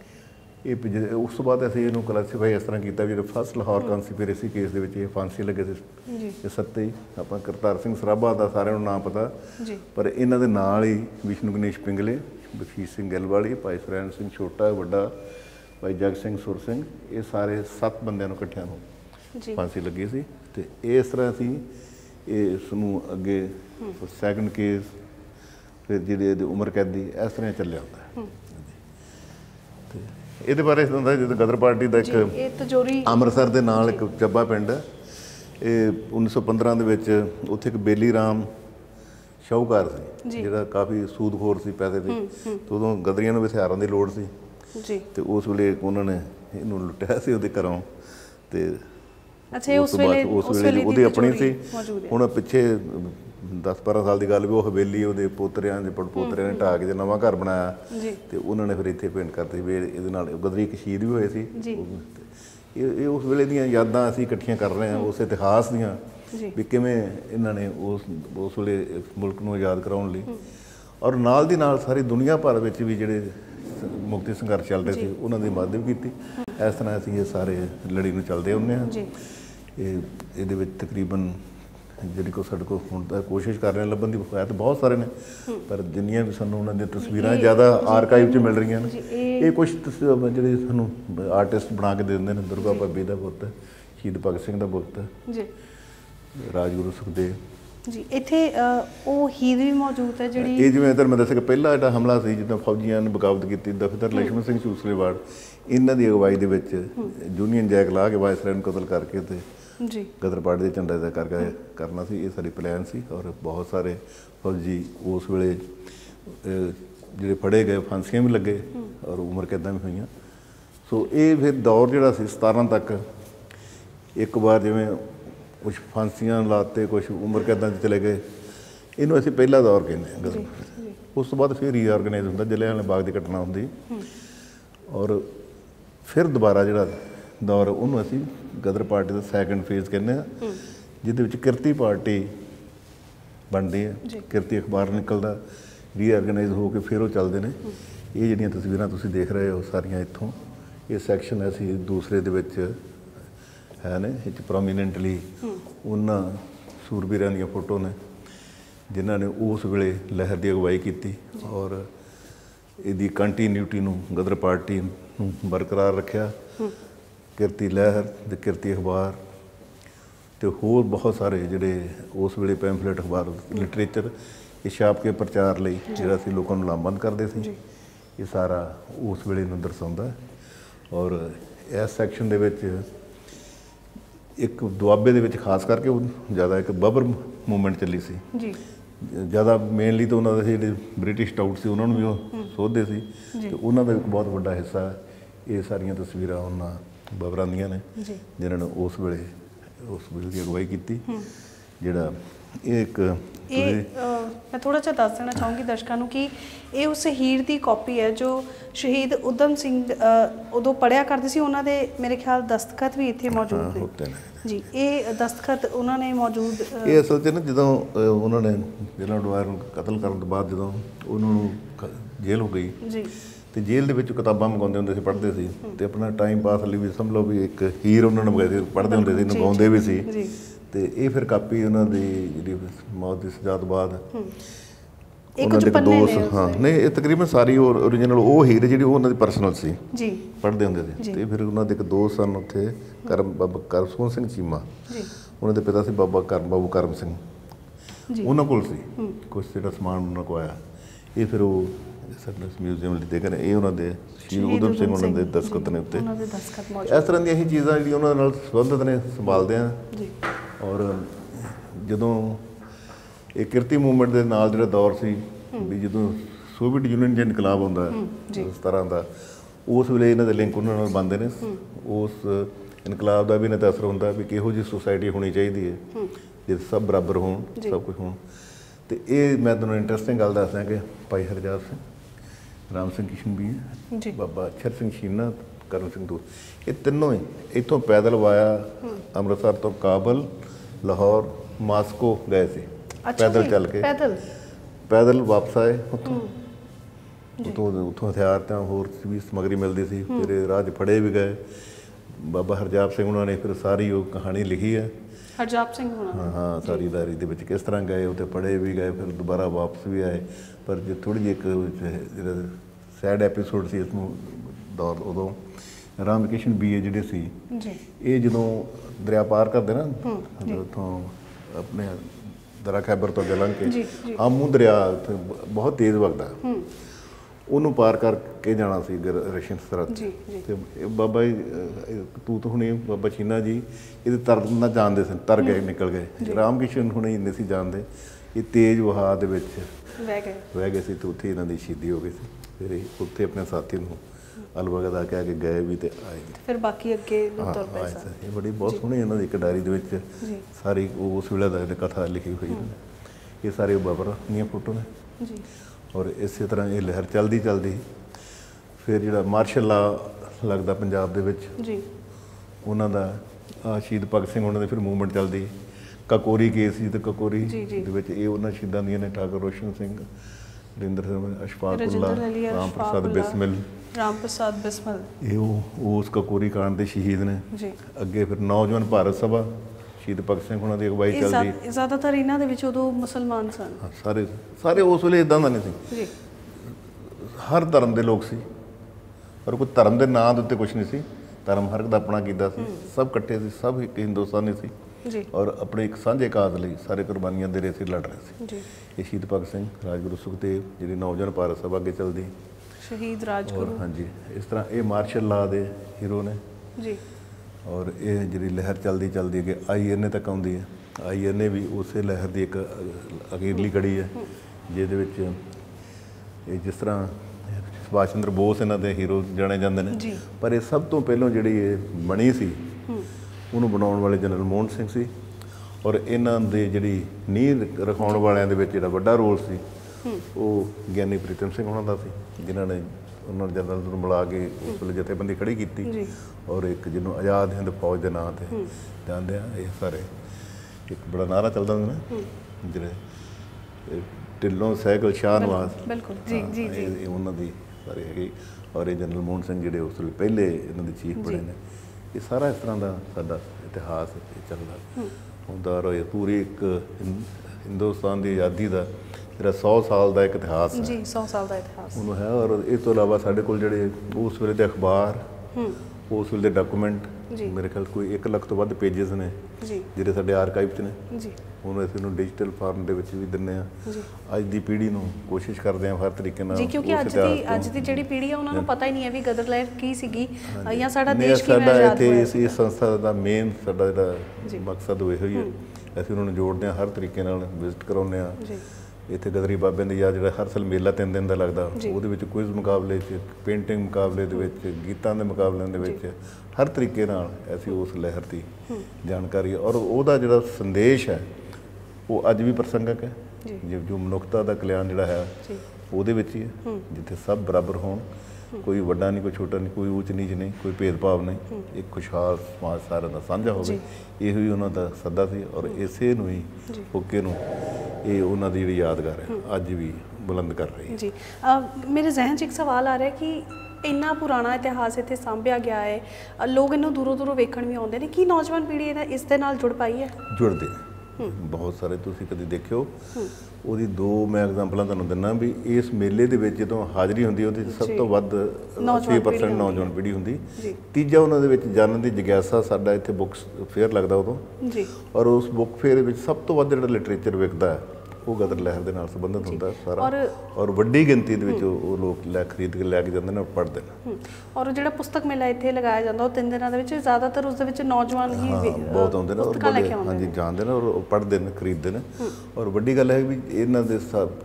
ਇਹ ਉਸ ਤੋਂ ਬਾਅਦ ਅਸੀਂ ਇਹਨੂੰ ਕਲਾਸੀਫਾਈ ਇਸ ਤਰ੍ਹਾਂ ਕੀਤਾ ਵੀ ਜਿਹੜਾ ਫਸਟ ਲਾਹੌਰ ਕਨਸਪੀਰੇਸੀ ਕੇਸ ਦੇ ਵਿੱਚ ਇਹ ਫਾਂਸੀ ਲੱਗੇ ਸੀ। ਜੀ। ਇਹ ਸੱਤੇ ਹੀ ਆਪਾਂ ਕਰਤਾਰ ਸਿੰਘ ਸਰਾਭਾ ਦਾ ਸਾਰਿਆਂ ਨੂੰ ਨਾਮ ਪਤਾ। ਜੀ। ਪਰ ਇਹਨਾਂ ਦੇ ਨਾਲ ਹੀ ਵਿਸ਼ਨੂੰ ਗਣੇਸ਼ ਪਿੰਗਲੇ ਬਖਸ਼ੀਸ਼ ਸਿੰਘ ਗਿੱਲਵਾਲੀ ਭਾਈ ਸਰੈਣ ਸਿੰਘ ਛੋਟਾ ਵੱਡਾ ਭਾਈ ਜਗ ਸਿੰਘ ਸੁਰ ਸਿੰਘ ਇਹ ਸਾਰੇ ਸੱਤ ਬੰਦਿਆਂ ਨੂੰ ਇਕੱਠਿਆਂ ਨੂੰ ਜੀ। ਫਾਂਸੀ ਲੱਗੀ ਸੀ। ਤੇ ਇਸ ਤਰ੍ਹਾਂ ਅਸੀਂ ਇਸ ਨੂੰ ਅੱਗੇ ਸੈਕੰਡ ਕੇਸ ਫਿਰ ਜਿਹੜੇ ਇਹਦੀ ਉਮਰ ਕੈਦੀ ਇਸ ਤਰ੍ਹਾਂ ਚੱਲਿਆ ਹੁੰਦਾ। ਤੇ ਇਹਦੇ ਬਾਰੇ ਹੁੰਦਾ ਜਦੋਂ ਗਦਰ ਪਾਰਟੀ ਦਾ ਇੱਕ ਇਹ ਤਜੋਰੀ ਅੰਮ੍ਰਿਤਸਰ ਦੇ ਨਾਲ ਇੱਕ ਚੱਬਾ ਪਿੰਡ ਇਹ 1915 ਦੇ ਵਿੱਚ ਉੱਥੇ ਇੱਕ ਬੇਲੀ ਰਾਮ ਸ਼ਾਹੂਕਾਰ ਸੀ। ਜਿਹੜਾ ਕਾਫੀ ਸੂਦਖੋਰ ਸੀ ਪੈਸੇ ਦੇ। ਤੇ ਉਦੋਂ ਗਦਰੀਆਂ ਨੂੰ ਵੀ ਹਥਿਆਰਾਂ ਦੀ ਲੋੜ ਸੀ। ਜੀ। ਤੇ ਉਸ ਵੇਲੇ ਉਹਨਾਂ ਨੇ ਇਹਨੂੰ ਲੁੱਟਿਆ ਸੀ ਉਹਦੇ ਘਰੋਂ। ਤੇ ਅੱਛਾ ਉਸ ਵੇਲੇ ਉਸ ਵੇਲੇ ਉਹਦੀ ਆਪਣੀ ਸੀ ਹੁਣ ਪਿੱਛੇ 10-12 ਸਾਲ ਦੀ ਗੱਲ ਵੀ ਉਹ ਹਵੇਲੀ ਉਹਦੇ ਪੋਤਰਿਆਂ ਦੇ ਪੜਪੋਤਰਿਆਂ ਨੇ ਢਾਹ ਕੇ ਨਵਾਂ ਘਰ ਬਣਾਇਆ। ਜੀ। ਤੇ ਉਹਨਾਂ ਨੇ ਫਿਰ ਇੱਥੇ ਪੇਂਟ ਕਰਤੀ ਵੀ ਇਹ- ਇਹਦੇ ਨਾਲ ਗਦਰੀ ਇੱਕ ਸ਼ਹੀਦ ਵੀ ਹੋਏ ਸੀ। ਇਹ ਉਸ ਵੇਲੇ ਦੀਆਂ ਯਾਦਾਂ ਅਸੀਂ ਇਕੱਠੀਆਂ ਕਰ ਰਹੇ ਹਾਂ। ਉਸ ਇਤਿਹਾਸ ਦੀਆਂ। ਵੀ ਕਿਵੇਂ ਇਹਨਾਂ ਨੇ ਉਸ ਉਸ ਵੇਲੇ ਮੁਲਕ ਨੂੰ ਆਜ਼ਾਦ ਕਰਾਉਣ ਲਈ। ਔਰ ਨਾਲ ਦੀ ਨਾਲ ਸਾਰੀ ਦੁਨੀਆ ਭਰ ਵਿੱਚ ਵੀ ਜਿਹੜੇ ਮੁਕਤੀ ਸੰਘਰਸ਼ ਚੱਲ ਰਹੇ ਸੀ ਉਹਨਾਂ ਦੀ ਮਦਦ ਕੀਤੀ। ਇਸ ਤਰ੍ਹਾਂ ਅਸੀਂ ਇਹ ਸਾਰੇ ਲੜੀ ਨੂੰ ਚੱਲਦੇ ਹੁੰਦੇ ਹਾਂ। ਜੀ। ਇਹ ਇਹਦੇ ਵਿੱਚ ਤਕਰੀਬਨ ਜਿਹੜੀ ਕੋ ਸਾਡੇ ਕੋਲ ਹੁਣ ਤਾਂ ਕੋਸ਼ਿਸ਼ ਕਰ ਰਹੇ ਲੱਭਣ ਦੀ ਹੈ ਤਾਂ ਬਹੁਤ ਸਾਰੇ ਨੇ। ਪਰ ਜਿੰਨੀਆਂ ਵੀ ਸਾਨੂੰ ਉਹਨਾਂ ਦੀਆਂ ਤਸਵੀਰਾਂ ਜ਼ਿਆਦਾ ਆਰਕਾਈਵ 'ਚ ਮਿਲ ਰਹੀਆਂ ਨੇ। ਇਹ- ਕੁਝ ਜਿਹੜੇ ਸਾਨੂੰ ਆਰਟਿਸਟ ਬਣਾ ਕੇ ਦੇ ਦਿੰਦੇ ਨੇ ਦੁਰਗਾ ਭਾਬੀ ਦਾ ਪੁੱਤ ਸ਼ਹੀਦ ਭਗਤ ਸਿੰਘ ਦਾ ਪੁੱਤ ਜੀ। ਰਾਜਗੁਰੂ ਸੁਖਦੇਵ। ਜੀ ਇੱਥੇ ਉਹ ਹੀਰ ਵੀ ਮੌਜੂਦ ਹੈ ਜਿਹੜੀ ਇਹ ਜਿਵੇਂ ਤੁਹਾਨੂੰ ਮੈਂ ਦੱਸਿਆ ਕਿ ਪਹਿਲਾ ਜਿਹੜਾ ਹਮਲਾ ਸੀ ਜਦੋਂ ਫੌਜੀਆਂ ਨੇ ਬਗਾਵਤ ਕੀਤੀ ਦਫਤਰ ਲక్ష్ਮਣ ਸਿੰਘ ਸ਼ੂਸਲੇਵਾੜ ਇਹਨਾਂ ਦੀ ਅਗਵਾਈ ਦੇ ਵਿੱਚ ਜੂਨੀਅਰ ਜੈਕ ਲਾ ਕੇ ਵਾਇਸਰਾਏ ਨੂੰ ਕਤਲ ਕਰਕੇ ਤੇ ਜੀ। ਗਦਰਪਾੜ ਦੇ ਝੰਡੇ ਦਾ ਕਰਕੇ ਕਰਨਾ ਸੀ ਇਹ ਸਾਡੀ ਪਲਾਨ ਸੀ ਔਰ ਬਹੁਤ ਸਾਰੇ ਫੌਜੀ ਉਸ ਵੇਲੇ ਜਿਹੜੇ ਫੜੇ ਗਏ ਫਾਂਸੀਆਂ ਵੀ ਲੱਗੇ ਔਰ ਉਮਰ ਕਿਦਾਂ ਵੀ ਹੋਈਆਂ। ਸੋ ਇਹ ਫਿਰ ਦੌਰ ਜਿਹੜਾ ਸੀ 17 ਤੱਕ ਇੱਕ ਵਾਰ ਜਿਵੇਂ ਕੁਝ ਫਾਂਸੀਆਂ ਲਾਤੇ ਕੁਝ ਉਮਰ ਕੈਦਾਂ 'ਚ ਚਲੇ ਗਏ। ਇਹਨੂੰ ਅਸੀਂ ਪਹਿਲਾ ਦੌਰ ਕਹਿੰਦੇ ਹਾਂ ਦਾ। ਉਸ ਤੋਂ ਬਾਅਦ ਫਿਰ ਰੀਆਰਗੇਨਾਈਜ਼ ਹੁੰਦਾ ਜਲਿਆਂਵਾਲੇ ਬਾਗ ਦੀ ਘਟਨਾ ਹੁੰਦੀ। ਔਰ ਫਿਰ ਦੁਬਾਰਾ ਜਿਹੜਾ ਦੌਰ ਉਹਨੂੰ ਅਸੀਂ ਗਦਰ ਪਾਰਟੀ ਦਾ ਸੈਕੰਡ ਫੇਜ਼ ਕਹਿੰਦੇ ਆ ਜਿਹਦੇ ਵਿੱਚ ਕਿਰਤੀ ਪਾਰਟੀ ਬਣਦੀ ਹੈ। ਕਿਰਤੀ ਅਖਬਾਰ ਨਿਕਲਦਾ ਰੀਆਰਗੇਨਾਈਜ਼ ਹੋ ਕੇ ਫਿਰ ਉਹ ਚੱਲਦੇ ਨੇ। ਇਹ ਜਿਹੜੀਆਂ ਤਸਵੀਰਾਂ ਤੁਸੀਂ ਦੇਖ ਰਹੇ ਹੋ ਸਾਰੀਆਂ ਇੱਥੋਂ ਇਹ ਸੈਕਸ਼ਨ ਅਸੀਂ ਦੂਸਰੇ ਦੇ ਵਿੱਚ ਹੈ ਨੇ ਇਹ ਪ੍ਰੋਮੀਨੈਂਟਲੀ ਉਹਨਾਂ ਸੂਰਬੀਰਾਂ ਦੀਆਂ ਫੋਟੋ ਨੇ ਜਿਨ੍ਹਾਂ ਨੇ ਉਸ ਵੇਲੇ ਲਹਿਰ ਦੀ ਅਗਵਾਈ ਕੀਤੀ ਔਰ ਇਹਦੀ ਕੰਟੀਨਿਊਟੀ ਨੂੰ ਗਦਰ ਪਾਰਟੀ ਨੂੰ ਬਰਕਰਾਰ ਰੱਖਿਆ। ਕਿਰਤੀ ਲਹਿਰ ਤੇ ਕਿਰਤੀ ਅਖਬਾਰ ਤੇ ਹੋਰ ਬਹੁਤ ਸਾਰੇ ਜਿਹੜੇ ਉਸ ਵੇਲੇ ਪੈਂਫਲੇਟ ਅਖਬਾਰ ਲਿਟਰੇਚਰ ਇਹ ਛਾਪ ਕੇ ਪ੍ਰਚਾਰ ਲਈ ਜਿਹੜਾ ਸੀ ਲੋਕਾਂ ਨੂੰ ਲਾਮਬੰਦ ਕਰਦੇ ਸੀ। ਇਹ ਸਾਰਾ ਉਸ ਵੇਲੇ ਨੂੰ ਦਰਸਾਉਂਦਾ ਔਰ ਇਸ ਸੈਕਸ਼ਨ ਦੇ ਵਿੱਚ ਇੱਕ ਦੁਆਬੇ ਦੇ ਵਿੱਚ ਖਾਸ ਕਰਕੇ ਉਹ ਜ਼ਿਆਦਾ ਇੱਕ ਬਬਰ ਮੂਵਮੈਂਟ ਚੱਲੀ ਸੀ। ਜੀ। ਜ਼ਿਆਦਾ ਮੇਨਲੀ ਤਾਂ ਉਹਨਾਂ ਦੇ ਜਿਹੜੇ ਬ੍ਰਿਟਿਸ਼ ਟਾਊਟ ਸੀ ਉਹਨਾਂ ਨੂੰ ਵੀ ਉਹ ਸੋਧਦੇ ਸੀ। ਤੇ ਉਹਨਾਂ ਦਾ ਇੱਕ ਬਹੁਤ ਵੱਡਾ ਹਿੱਸਾ ਇਹ ਸਾਰੀਆਂ ਤਸਵੀਰਾਂ ਉਹਨਾਂ ਬਾਬਰਾਂ ਦੀਆਂ ਨੇ ਜਿਨ੍ਹਾਂ ਨੇ ਉਸ ਵੇਲੇ ਉਸ ਵੇਲੇ ਦੀ ਅਗਵਾਈ ਕੀਤੀ। ਜਿਹੜਾ ਇਹ ਇੱਕ ਇਹ ਮੈਂ ਥੋੜਾ ਜਿਹਾ ਦੱਸ ਦੇਣਾ ਚਾਹੂੰਗੀ ਦਰਸ਼ਕਾਂ ਨੂੰ ਕਿ ਇਹ ਉਸ ਹੀਰ ਦੀ ਕਾਪੀ ਹੈ ਜੋ ਸ਼ਹੀਦ ਉਦਮ ਸਿੰਘ ਉਦੋਂ ਪੜਿਆ ਕਰਦੇ ਸੀ ਉਹਨਾਂ ਦੇ ਮੇਰੇ ਖਿਆਲ ਦਸਤਖਤ ਵੀ ਇੱਥੇ ਮੌਜੂਦ ਨੇ। ਜੀ ਇਹ ਦਸਤਖਤ ਉਹਨਾਂ ਨੇ ਮੌਜੂਦ ਇਹ ਅਸਲ 'ਚ ਨਾ ਜਦੋਂ ਉਹਨਾਂ ਨੇ ਜਨਰਲ ਡਵਾਇਰ ਨੂੰ ਕਤਲ ਕਰਨ ਤੋਂ ਬਾਅਦ ਜਦੋਂ ਉਹਨਾਂ ਨੂੰ ਜੇਲ੍ਹ ਹੋ ਗਈ ਜੀ। ਤੇ ਜੇਲ੍ਹ ਦੇ ਵਿੱਚ ਕਿਤਾਬਾਂ ਮੰਗਾਉਂਦੇ ਹੁੰਦੇ ਸੀ ਪੜ੍ਹਦੇ ਸੀ ਤੇ ਆਪਣਾ ਟਾਈਮ ਪਾਸ ਲਈ ਵੀ ਸਮਝ ਲਓ ਵੀ ਇੱਕ ਹੀਰ ਉਹਨਾਂ ਨੂੰ ਮੰਗਾਉਂਦੇ ਪੜ੍ਹਦੇ ਹੁੰਦੇ ਸੀ ਜੀ, ਮੰਗਾਉਂਦੇ ਵੀ ਸੀ। ਜੀ। ਤੇ ਇਹ ਫਿਰ ਕਾਪੀ ਉਹਨਾਂ ਦੀ ਜਿਹੜੀ ਮੌਤ ਦੀ ਸਜ਼ਾ ਤੋਂ ਬਾਅਦ ਇਹ ਉਹਨਾਂ ਕੁਝ ਦੇ ਇੱਕ ਪੰਨੇ ਦੋਸਤ ਨੇ ਹਾਂ। ਨਹੀਂ ਇਹ ਤਕਰੀਬਨ ਸਾਰੀ ਓਰੀਜਨਲ ਉਹ ਹੀਰ ਜਿਹੜੀ ਉਹ ਉਹਨਾਂ ਦੀ ਪਰਸਨਲ ਸੀ। ਜੀ। ਪੜ੍ਹਦੇ ਹੁੰਦੇ ਸੀ। ਤੇ ਫਿਰ ਉਹਨਾਂ ਦੇ ਇੱਕ ਦੋਸਤ ਸਨ ਉੱਥੇ ਕਰਮ ਬਾਬਾ ਕਰਮ ਸਿੰਘ ਚੀਮਾ। ਜੀ। ਉਹਨਾਂ ਦੇ ਪਿਤਾ ਸੀ ਬਾਬਾ ਕਰਮ ਬਾਬੂ ਕਰਮ ਸਿੰਘ। ਜੀ। ਉਹਨਾਂ ਕੋਲ ਸੀ। ਕੁਝ ਜਿਹੜਾ ਸਮਾਨ ਉਹਨਾਂ ਕੋਲ ਆਇਆ। ਇਹ ਫਿਰ ਉਹ ਸਾਡੇ ਮਿਊਜ਼ੀਅਮ ਲਈ ਦੇਖਣ ਇਹ ਉਹਨਾਂ ਦੇ ਸ਼ਹੀਦ ਸ਼ਹੀਦ ਉਦਮ ਸਿੰਘ ਉਹਨਾਂ ਦੇ ਜੀ, ਦਸਤਖਤ ਨੇ ਉੱਤੇ। ਉਹਨਾਂ ਦੇ ਦਸਤਖਤ ਮੌਜੂਦ ਇਸ ਤਰ੍ਹਾਂ ਦੀਆਂ ਹੀ ਚੀਜ਼ਾਂ ਜਿਹੜੀਆਂ ਉਹਨਾਂ ਨਾਲ ਸੰਬੰਧਿਤ ਨੇ ਸੰਭਾਲਦੇ ਆ। ਜੀ। ਔਰ ਜਦੋਂ ਇਹ ਕਿਰਤੀ ਮੂਵਮੈਂਟ ਦੇ ਨਾਲ ਜਿਹੜਾ ਦੌਰ ਸੀ ਵੀ ਜਦੋਂ ਸੋਵੀਅਤ ਯੂਨੀਅਨ 'ਚ ਇਨਕਲਾਬ ਹੁੰਦਾ ਜੀ। ਹੈ ਉਸ ਤਰ੍ਹਾਂ ਦਾ ਉਸ ਵੇਲੇ ਇਹਨਾਂ ਦੇ ਲਿੰਕ ਉਹਨਾਂ ਨਾਲ ਬਣਦੇ ਨੇ। ਉਸ ਇਨਕਲਾਬ ਦਾ ਵੀ ਇਹਨਾਂ ਤੇ ਅਸਰ ਹੁੰਦਾ ਵੀ ਕਿਹੋ ਜਿਹੀ ਸੁਸਾਇਟੀ ਹੋਣੀ ਚਾਹੀਦੀ ਹੈ ਜੇ ਸਭ ਬਰਾਬਰ ਹੋਣ ਜੀ। ਸਭ ਕੁਝ ਹੋਣ। ਤੇ ਇਹ ਮੈਂ ਤੁਹਾਨੂੰ ਇੰਟਰਸਟਿੰਗ ਗੱਲ ਦੱਸਦਾ ਕਿ ਭਾਈ ਹਰਜਾਤ ਸਿੰਘ ਰਾਮ ਸਿੰਘ ਕਿਸ਼ਨ ਵੀ ਜੀ। ਬਾਬਾ ਅਛਰ ਸਿੰਘ ਸ਼ੀਨਾ ਕਰਨ ਸਿੰਘ ਦੂਰ ਇਹ ਤਿੰਨੋਂ ਹੀ ਇੱਥੋਂ ਪੈਦਲ ਵਾਇਆ ਅੰਮ੍ਰਿਤਸਰ ਤੋਂ ਕਾਬਲ ਲਾਹੌਰ ਮਾਸਕੋ ਗਏ ਸੀ। ਪੈਦਲ ਚੱਲ ਕੇ। ਪੈਦਲ। ਪੈਦਲ ਵਾਪਸ ਆਏ ਉੱਥੋਂ। ਉੱਥੋਂ ਉੱਥੋਂ ਹਥਿਆਰ ਤਾਂ ਹੋਰ ਵੀ ਸਮਗਰੀ ਮਿਲਦੀ ਸੀ। ਫਿਰ 'ਚ ਫੜੇ ਵੀ ਗਏ। ਬਾਬਾ ਹਰਜਾਪ ਸਿੰਘ ਉਹਨਾਂ ਨੇ ਫਿਰ ਸਾਰੀ ਉਹ ਕਹਾਣੀ ਲਿਖੀ ਹੈ। ਹਰਜਾਪ ਸਿੰਘ ਹੋਣਾ। ਹਾਂ ਹਾਂ ਸਾਰੀ ਦਾਰੀ ਦੇ ਵਿੱਚ ਕਿਸ ਤਰ੍ਹਾਂ ਗਏ ਉੱਥੇ ਪੜੇ ਵੀ ਗਏ ਫਿਰ ਦੁਬਾਰਾ ਵਾਪਸ ਵੀ ਆਏ। ਪਰ ਜੇ ਥੋੜੀ ਜਿਹੀ ਜਿਹੜਾ ਸੈਡ ਐਪੀਸੋਡ ਸੀ ਇਸ ਨੂੰ ਦੌਰ ਉਦੋਂ ਰਾਮ ਕਿਸ਼ਨ ਬੀਏ ਜਿਹੜੇ ਸੀ ਜੀ। ਇਹ ਜਦੋਂ ਦਰਿਆ ਪਾਰ ਕਰਦੇ ਨਾ ਉੱਥੋਂ ਆਪਣੇ ਦਰਾ ਖੈਬਰ ਤੋਂ ਅੱਗੇ ਲੰਘ ਜੀ, ਜੀ। ਕੇ ਆਮੂ ਦਰਿਆ ਬਹੁਤ ਤੇਜ਼ ਵਗਦਾ। ਉਹਨੂੰ ਪਾਰ ਕਰਕੇ ਜਾਣਾ ਸੀ ਰਸ਼ੀਅਨ ਸਰਹੱਦ ਜੀ। ਤੇ ਬਾਬਾ ਤੂਤ ਹੁਣੇ ਬਾਬਾ ਚੀਨਾ ਜੀ ਇਹਦੇ ਤਰ ਨਾ ਜਾਣਦੇ ਸਨ ਤਰ ਗਏ ਨਿਕਲ ਗਏ। ਰਾਮ ਕਿਸ਼ਨ ਹੁਣੇ ਨਹੀਂ ਸੀ ਜਾਣਦੇ। ਇਹ ਤੇਜ਼ ਵਹਾਅ ਦੇ ਵਿੱਚ ਵਹਿ ਗਏ। ਵਹਿ ਗਏ ਸੀ ਤੇ ਉੱਥੇ ਇਹਨਾਂ ਦੀ ਸ਼ਹੀਦੀ ਹੋ ਗਈ ਸੀ। ਫਿਰ ਉੱਥੇ ਆਪਣੇ ਸਾਥੀ ਨੂੰ ਅਲਵਗਦਾ ਕਹਿ ਕੇ ਗਏ ਵੀ ਤੇ ਆਏ। ਫਿਰ ਬਾਕੀ ਅੱਗੇ ਨੂੰ ਤੁਰ ਪਏ ਸਨ। ਇਹ ਬੜੀ ਬਹੁਤ ਸੋਹਣੀ ਇਹਨਾਂ ਦੀ ਇੱਕ ਡਾਇਰੀ ਦੇ ਵਿੱਚ ਸਾਰੀ ਉਸ ਵੇਲੇ ਦਾ ਕਥਾ ਲਿਖੀ ਹੋਈ ਹੈ। ਇਹ ਸਾਰੇ ਬਾਬਰ ਦੀਆਂ ਫੋਟੋ ਨੇ। ਜੀ। ਔਰ ਇਸੇ ਤਰ੍ਹਾਂ ਇਹ ਲਹਿਰ ਚੱਲਦੀ ਚੱਲਦੀ ਫਿਰ ਜਿਹੜਾ ਮਾਰਸ਼ਲ ਲਾ ਲੱਗਦਾ ਪੰਜਾਬ ਦੇ ਵਿੱਚ ਜੀ। ਉਹਨਾਂ ਦਾ ਸ਼ਹੀਦ ਭਗਤ ਸਿੰਘ ਉਹਨਾਂ ਦੀ ਫਿਰ ਮੂਵਮੈਂਟ ਚੱਲਦੀ। ਕਕੋਰੀ ਕੇਸ ਸੀ ਤੇ ਕਕੋਰੀ ਜੀ, ਜੀ। ਦੇ ਵਿੱਚ ਇਹ ਉਹਨਾਂ ਸ਼ਹੀਦਾਂ ਦੀਆਂ ਨੇ ਠਾਕੁਰ ਰੋਸ਼ਨ ਸਿੰਘ ਰਿੰਦਰ ਸਿੰਘ ਅਸ਼ਫਾਕੁੱਲਾ ਰਾਮ ਪ੍ਰਸਾਦ। ਬਿਸਮਿਲ। ਰਾਮ ਪ੍ਰਸਾਦ ਬਿਸਮਲ। ਇਹ ਉਹ ਉਸ ਕਕੋਰੀ ਕਾਂਡ ਦੇ ਸ਼ਹੀਦ ਨੇ। ਜੀ। ਅੱਗੇ ਫਿਰ ਨੌਜਵਾਨ ਭਾਰਤ ਸਭਾ ਸ਼ਹੀਦ ਭਗਤ ਸਿੰਘ ਉਹਨਾਂ ਦੀ ਅਗਵਾਈ ਚੱਲਦੀ। ਜ਼ਿਆ- ਜ਼ਿਆਦਾਤਰ ਇਹਨਾਂ ਦੇ ਵਿੱਚ ਉਦੋਂ ਮੁਸਲਮਾਨ ਸਨ। ਸਾਰੇ ਸਾਰੇ ਉਸ ਵੇਲੇ ਇਦਾਂ ਦਾ ਨਹੀਂ ਸੀ। ਜੀ। ਹਰ ਧਰਮ ਦੇ ਲੋਕ ਸੀ ਪਰ ਕੋਈ ਧਰਮ ਦੇ ਨਾਂ ਦੇ ਉੱਤੇ ਕੁਝ ਨਹੀਂ ਸੀ। ਧਰਮ ਹਰ ਇੱਕ ਦਾ ਆਪਣਾ ਕੀਤਾ ਸੀ। ਸਭ ਇਕੱਠੇ ਸੀ ਸਭ ਇੱਕ ਹਿੰਦੁਸਤਾਨੀ ਸੀ। ਜੀ। ਔਰ ਆਪਣੇ ਇੱਕ ਸਾਂਝੇ ਕਾਜ਼ ਲਈ ਸਾਰੇ ਕੁਰਬਾਨੀਆਂ ਦੇ ਰਹੇ ਸੀ ਲੜ ਰਹੇ ਸੀ। ਜੀ। ਇਹ ਸ਼ਹੀਦ ਭਗਤ ਸਿੰਘ ਰਾਜਗੁਰੂ ਸੁਖਦੇਵ ਜਿਹੜੀ ਨੌਜਵਾਨ ਭਾਰਤ ਸਭਾ ਅੱਗੇ ਚੱਲਦੀ। ਸ਼ਹੀਦ ਰਾਜਗੁਰੂ। ਹਾਂਜੀ ਇਸ ਤਰ੍ਹਾਂ ਇਹ ਮਾਰਸ਼ਲ ਲਾ ਦੇ ਹੀਰੋ ਨੇ। ਜੀ। ਔਰ ਇਹ ਜਿਹੜੀ ਲਹਿਰ ਚੱਲਦੀ ਚੱਲਦੀ ਅੱਗੇ ਆਈਐਨਏ ਤੱਕ ਆਉਂਦੀ ਹੈ। ਆਈਐਨਏ ਵੀ ਉਸੇ ਲਹਿਰ ਦੀ ਇੱਕ ਅਖੀਰਲੀ ਕੜੀ ਹੈ ਜਿਹਦੇ ਵਿੱਚ ਇਹ ਜਿਸ ਤਰ੍ਹਾਂ ਸੁਭਾਸ਼ ਚੰਦਰ ਬੋਸ ਇਹਨਾਂ ਦੇ ਹੀਰੋ ਜਾਣੇ ਜਾਂਦੇ ਨੇ। ਪਰ ਇਹ ਸਭ ਤੋਂ ਪਹਿਲਾਂ ਜਿਹੜੀ ਇਹ ਬਣੀ ਸੀ ਉਹਨੂੰ ਬਣਾਉਣ ਵਾਲੇ ਜਨਰਲ ਮੋਹਨ ਸਿੰਘ ਸੀ। ਔਰ ਇਹਨਾਂ ਦੇ ਜਿਹੜੀ ਨੀਂਹ ਰਖਾਉਣ ਵਾਲਿਆਂ ਦੇ ਵਿੱਚ ਜਿਹੜਾ ਵੱਡਾ ਰੋਲ ਸੀ ਉਹ ਗਿਆਨੀ ਪ੍ਰੀਤਮ ਸਿੰਘ ਉਹਨਾਂ ਦਾ ਸੀ ਜਿਨ੍ਹਾਂ ਨੇ ਉਹਨਾਂ ਨੂੰ ਜਨਰਲ ਨੂੰ ਮਿਲਾ ਕੇ ਉਸ ਵੇਲੇ ਜਥੇਬੰਦੀ ਖੜੀ ਕੀਤੀ। ਔਰ ਇੱਕ ਜਿਹਨੂੰ ਆਜ਼ਾਦ ਹਿੰਦ ਫੌਜ ਦੇ ਨਾਂ ਤੇ ਜਾਣਦੇ ਆ ਇਹ ਸਾਰੇ। ਇੱਕ ਬੜਾ ਨਾਰਾ ਚੱਲਦਾ ਹੁੰਦਾ ਨਾ ਜਿਹੜੇ ਢਿੱਲੋਂ ਸਾਈਕਲ ਸ਼ਾਹ ਨਵਾਜ਼। ਬਿਲਕੁਲ। ਜੀ ਉਹਨਾਂ ਦੀ ਸਾਰੇ ਹੈਗੇ। ਔਰ ਇਹ ਜਨਰਲ ਮੋਹਨ ਸਿੰਘ ਜਿਹੜੇ ਉਸ ਵੇਲੇ ਪਹਿਲੇ ਇਹਨਾਂ ਦੇ ਚੀਫ ਬਣੇ ਨੇ ਇਹ ਸਾਰਾ ਇਸ ਤਰ੍ਹਾਂ ਦਾ ਸਾਡਾ ਇਤਿਹਾਸ ਚੱਲਦਾ। ਹੁੰਦਾ ਔਰ ਇਹ ਪੂਰੀ ਇੱਕ ਹਿੰਦੁਸਤਾਨ ਦੀ ਆਜ਼ਾਦੀ ਦਾ ਜਿਹੜਾ 100 ਸਾਲ ਦਾ ਇੱਕ ਇਤਿਹਾਸ ਹੈ। ਜੀ 100 ਸਾਲ ਦਾ ਇਤਿਹਾਸ। ਉਹਨੂੰ ਹੈ ਔਰ ਇਸ ਤੋਂ ਇਲਾਵਾ ਸਾਡੇ ਕੋਲ ਜਿਹੜੇ ਉਸ ਵੇਲੇ ਦੇ ਅਖਬਾਰ ਹੂੰ। ਉਸ ਵੇਲੇ ਦੇ ਡਾਕੂਮੈਂਟ ਜੀ। ਮੇਰੇ ਖਿਆਲ ਕੋਈ 1 ਲੱਖ ਤੋਂ ਵੱਧ ਪੇजेस ਨੇ ਜੀ। ਜਿਹੜੇ ਸਾਡੇ ਆਰਕਾਈਵ 'ਚ ਨੇ। ਜੀ। ਹੁਣ ਅਸੀਂ ਇਹਨੂੰ ਡਿਜੀਟਲ ਫਾਰਮ ਦੇ ਵਿੱਚ ਵੀ ਦਿੰਨੇ ਆ ਜੀ। ਅੱਜ ਦੀ ਪੀੜ੍ਹੀ ਨੂੰ ਕੋਸ਼ਿਸ਼ ਕਰਦੇ ਆ ਹਰ ਤਰੀਕੇ ਨਾਲ ਜੀ ਕਿਉਂਕਿ ਅੱਜ ਦੀ ਅੱਜ ਦੀ ਜਿਹੜੀ ਪੀੜ੍ਹੀ ਆ ਉਹਨਾਂ ਨੂੰ ਪਤਾ ਹੀ ਨਹੀਂ ਹੈ ਵੀ ਗਦਰ ਲਹਿਰ ਕੀ ਸੀਗੀ ਜਾਂ ਸਾਡਾ ਦੇਸ਼ ਕਿਵੇਂ ਆਜ਼ਾਦ ਹੋਇਆ ਇਸ ਇਸ ਸੰਸਥਾ ਦਾ ਮੇਨ ਸਾਡਾ। ਜਿਹੜਾ ਮਕਸਦ ਉਹ ਇਹੋ ਹੀ ਹੈ। ਅਸੀਂ ਉਹਨਾਂ ਨੂੰ ਜੋੜਦੇ ਆ ਹਰ ਤਰੀਕੇ ਨਾਲ ਵਿਜ਼ਿਟ ਕਰਾਉਂਦੇ ਆ ਜੀ। ਇੱਥੇ ਗਦਰੀ ਬਾਬਿਆਂ ਦੀ ਯਾਦ ਜਿਹੜਾ ਹਰ ਸਾਲ ਮੇਲਾ ਤਿੰਨ ਦਿਨ ਦਾ ਲੱਗਦਾ। ਉਹਦੇ ਵਿੱਚ ਕੁਇਜ਼ ਮੁਕਾਬਲੇ 'ਚ ਪੇਂਟਿੰਗ ਮੁਕਾਬਲੇ ਦੇ ਵਿੱਚ ਗੀਤਾਂ ਦੇ ਮੁਕਾਬਲਿਆਂ ਦੇ ਵਿੱਚ ਹਰ ਤਰੀਕੇ ਨਾਲ ਅਸੀਂ ਉਸ ਲਹਿਰ ਦੀ ਜਾਣਕਾਰੀ ਔਰ ਉਹਦਾ ਜਿਹੜਾ ਸੰਦੇਸ਼ ਹੈ ਉਹ ਅੱਜ ਵੀ ਪ੍ਰਸੰਗਕ ਹੈ। ਜੀ। ਜੋ ਮਨੁੱਖਤਾ ਦਾ ਕਲਿਆਣ ਜਿਹੜਾ ਹੈ ਉਹਦੇ ਵਿੱਚ ਹੀ। ਹੈ। ਜਿੱਥੇ ਸਭ ਬਰਾਬਰ ਹੋਣ ਕੋਈ ਵੱਡਾ ਨਹੀਂ ਕੋਈ ਛੋਟਾ ਨਹੀਂ ਕੋਈ ਉੱਚ ਨੀਚ ਨਹੀਂ ਕੋਈ ਭੇਦਭਾਵ ਨਹੀਂ ਇੱਕ ਖੁਸ਼ਹਾਲ ਸਮਾਜ ਸਾਰਿਆਂ ਦਾ ਸਾਂਝਾ ਹੋਵੇ। ਇਹੋ ਹੀ ਉਹਨਾਂ ਦਾ ਸੱਦਾ ਸੀ ਔਰ ਇਸੇ ਨੂੰ ਹੀ ਹੋਕੇ ਨੂੰ ਇਹ ਉਹਨਾਂ ਦੀ ਜਿਹੜੀ ਯਾਦਗਾਰ ਹੈ ਅੱਜ ਵੀ ਬੁਲੰਦ ਕਰ ਰਹੀ ਹੈ। ਜੀ। ਮੇਰੇ ਜ਼ਿਹਨ 'ਚ ਇੱਕ ਸਵਾਲ ਆ ਰਿਹਾ ਕਿ ਇੰਨਾ ਪੁਰਾਣਾ ਇਤਿਹਾਸ ਇੱਥੇ ਸਾਂਭਿਆ ਗਿਆ ਹੈ। ਲੋਕ ਇਹਨੂੰ ਦੂਰੋਂ ਦੂਰੋਂ ਵੇਖਣ ਵੀ ਆਉਂਦੇ ਨੇ। ਕੀ ਨੌਜਵਾਨ ਪੀੜ੍ਹੀ ਇਹਦਾ ਇਸ ਦੇ ਨਾਲ ਜੁੜ ਪਾਈ ਹੈ? ਜੁੜਦੇ ਨੇ। ਬਹੁਤ ਸਾਰੇ ਤੁਸੀਂ ਕਦੀ ਦੇਖਿਓ। ਉਹਦੀ ਦੋ ਮੈਂ ਐਗਜ਼ਾਮਪਲਾਂ ਤੁਹਾਨੂੰ ਦਿੰਨਾ ਵੀ ਇਸ ਮੇਲੇ ਦੇ ਵਿੱਚ ਜਦੋਂ ਹਾਜ਼ਰੀ ਹੁੰਦੀ ਉਹਦੇ ਸਭ ਤੋਂ ਵੱਧ ਨੌਜਵਾਨ 80% ਪੀੜ੍ਹੀ ਨੌਜਵਾਨ ਪੀੜ੍ਹੀ ਹੁੰਦੀ। ਤੀਜਾ ਉਹਨਾਂ ਦੇ ਵਿੱਚ ਜਾਣਨ ਦੀ ਜਿਗਿਆਸਾ ਸਾਡਾ ਇੱਥੇ ਬੁੱਕਸ ਫੇਅਰ ਲੱਗਦਾ ਉਦੋਂ। ਜੀ। ਔਰ ਉਸ ਬੁੱਕ ਫੇਅਰ ਵਿੱਚ ਸਭ ਤੋਂ ਵੱਧ ਜਿਹੜਾ ਲਿਟਰੇਚਰ ਵਿਕਦਾ ਹੈ ਉਹ ਗਦਰ ਲਹਿਰ ਦੇ ਨਾਲ ਸੰਬੰਧਿਤ ਹੁੰਦਾ ਸਾਰਾ। ਔਰ- ਵੱਡੀ ਗਿਣਤੀ ਦੇ ਵਿੱਚ ਉਹ ਲੋਕ ਲੈ ਖਰੀਦ ਕੇ ਲੈ ਕੇ ਜਾਂਦੇ ਨੇ ਔਰ ਪੜ੍ਹਦੇ ਨੇ। ਔਰ ਜਿਹੜਾ ਪੁਸਤਕ ਮੇਲਾ ਇੱਥੇ ਲਗਾਇਆ ਜਾਂਦਾ ਉਹ ਤਿੰਨ ਦਿਨਾਂ ਦੇ ਵਿੱਚ ਜ਼ਿਆਦਾਤਰ ਉਸ ਦੇ ਵਿੱਚ ਨੌਜਵਾਨ ਹੀ ਬਹੁਤ ਆਉਂਦੇ ਨੇ ਔਰ ਹਾਂਜੀ ਨੇ। ਜਾਣਦੇ ਨੇ ਔਰ ਪੜ੍ਹਦੇ ਨੇ ਖਰੀਦਦੇ ਨੇ। ਔਰ ਵੱਡੀ ਗੱਲ ਹੈ ਵੀ ਇਹਨਾਂ ਦੇ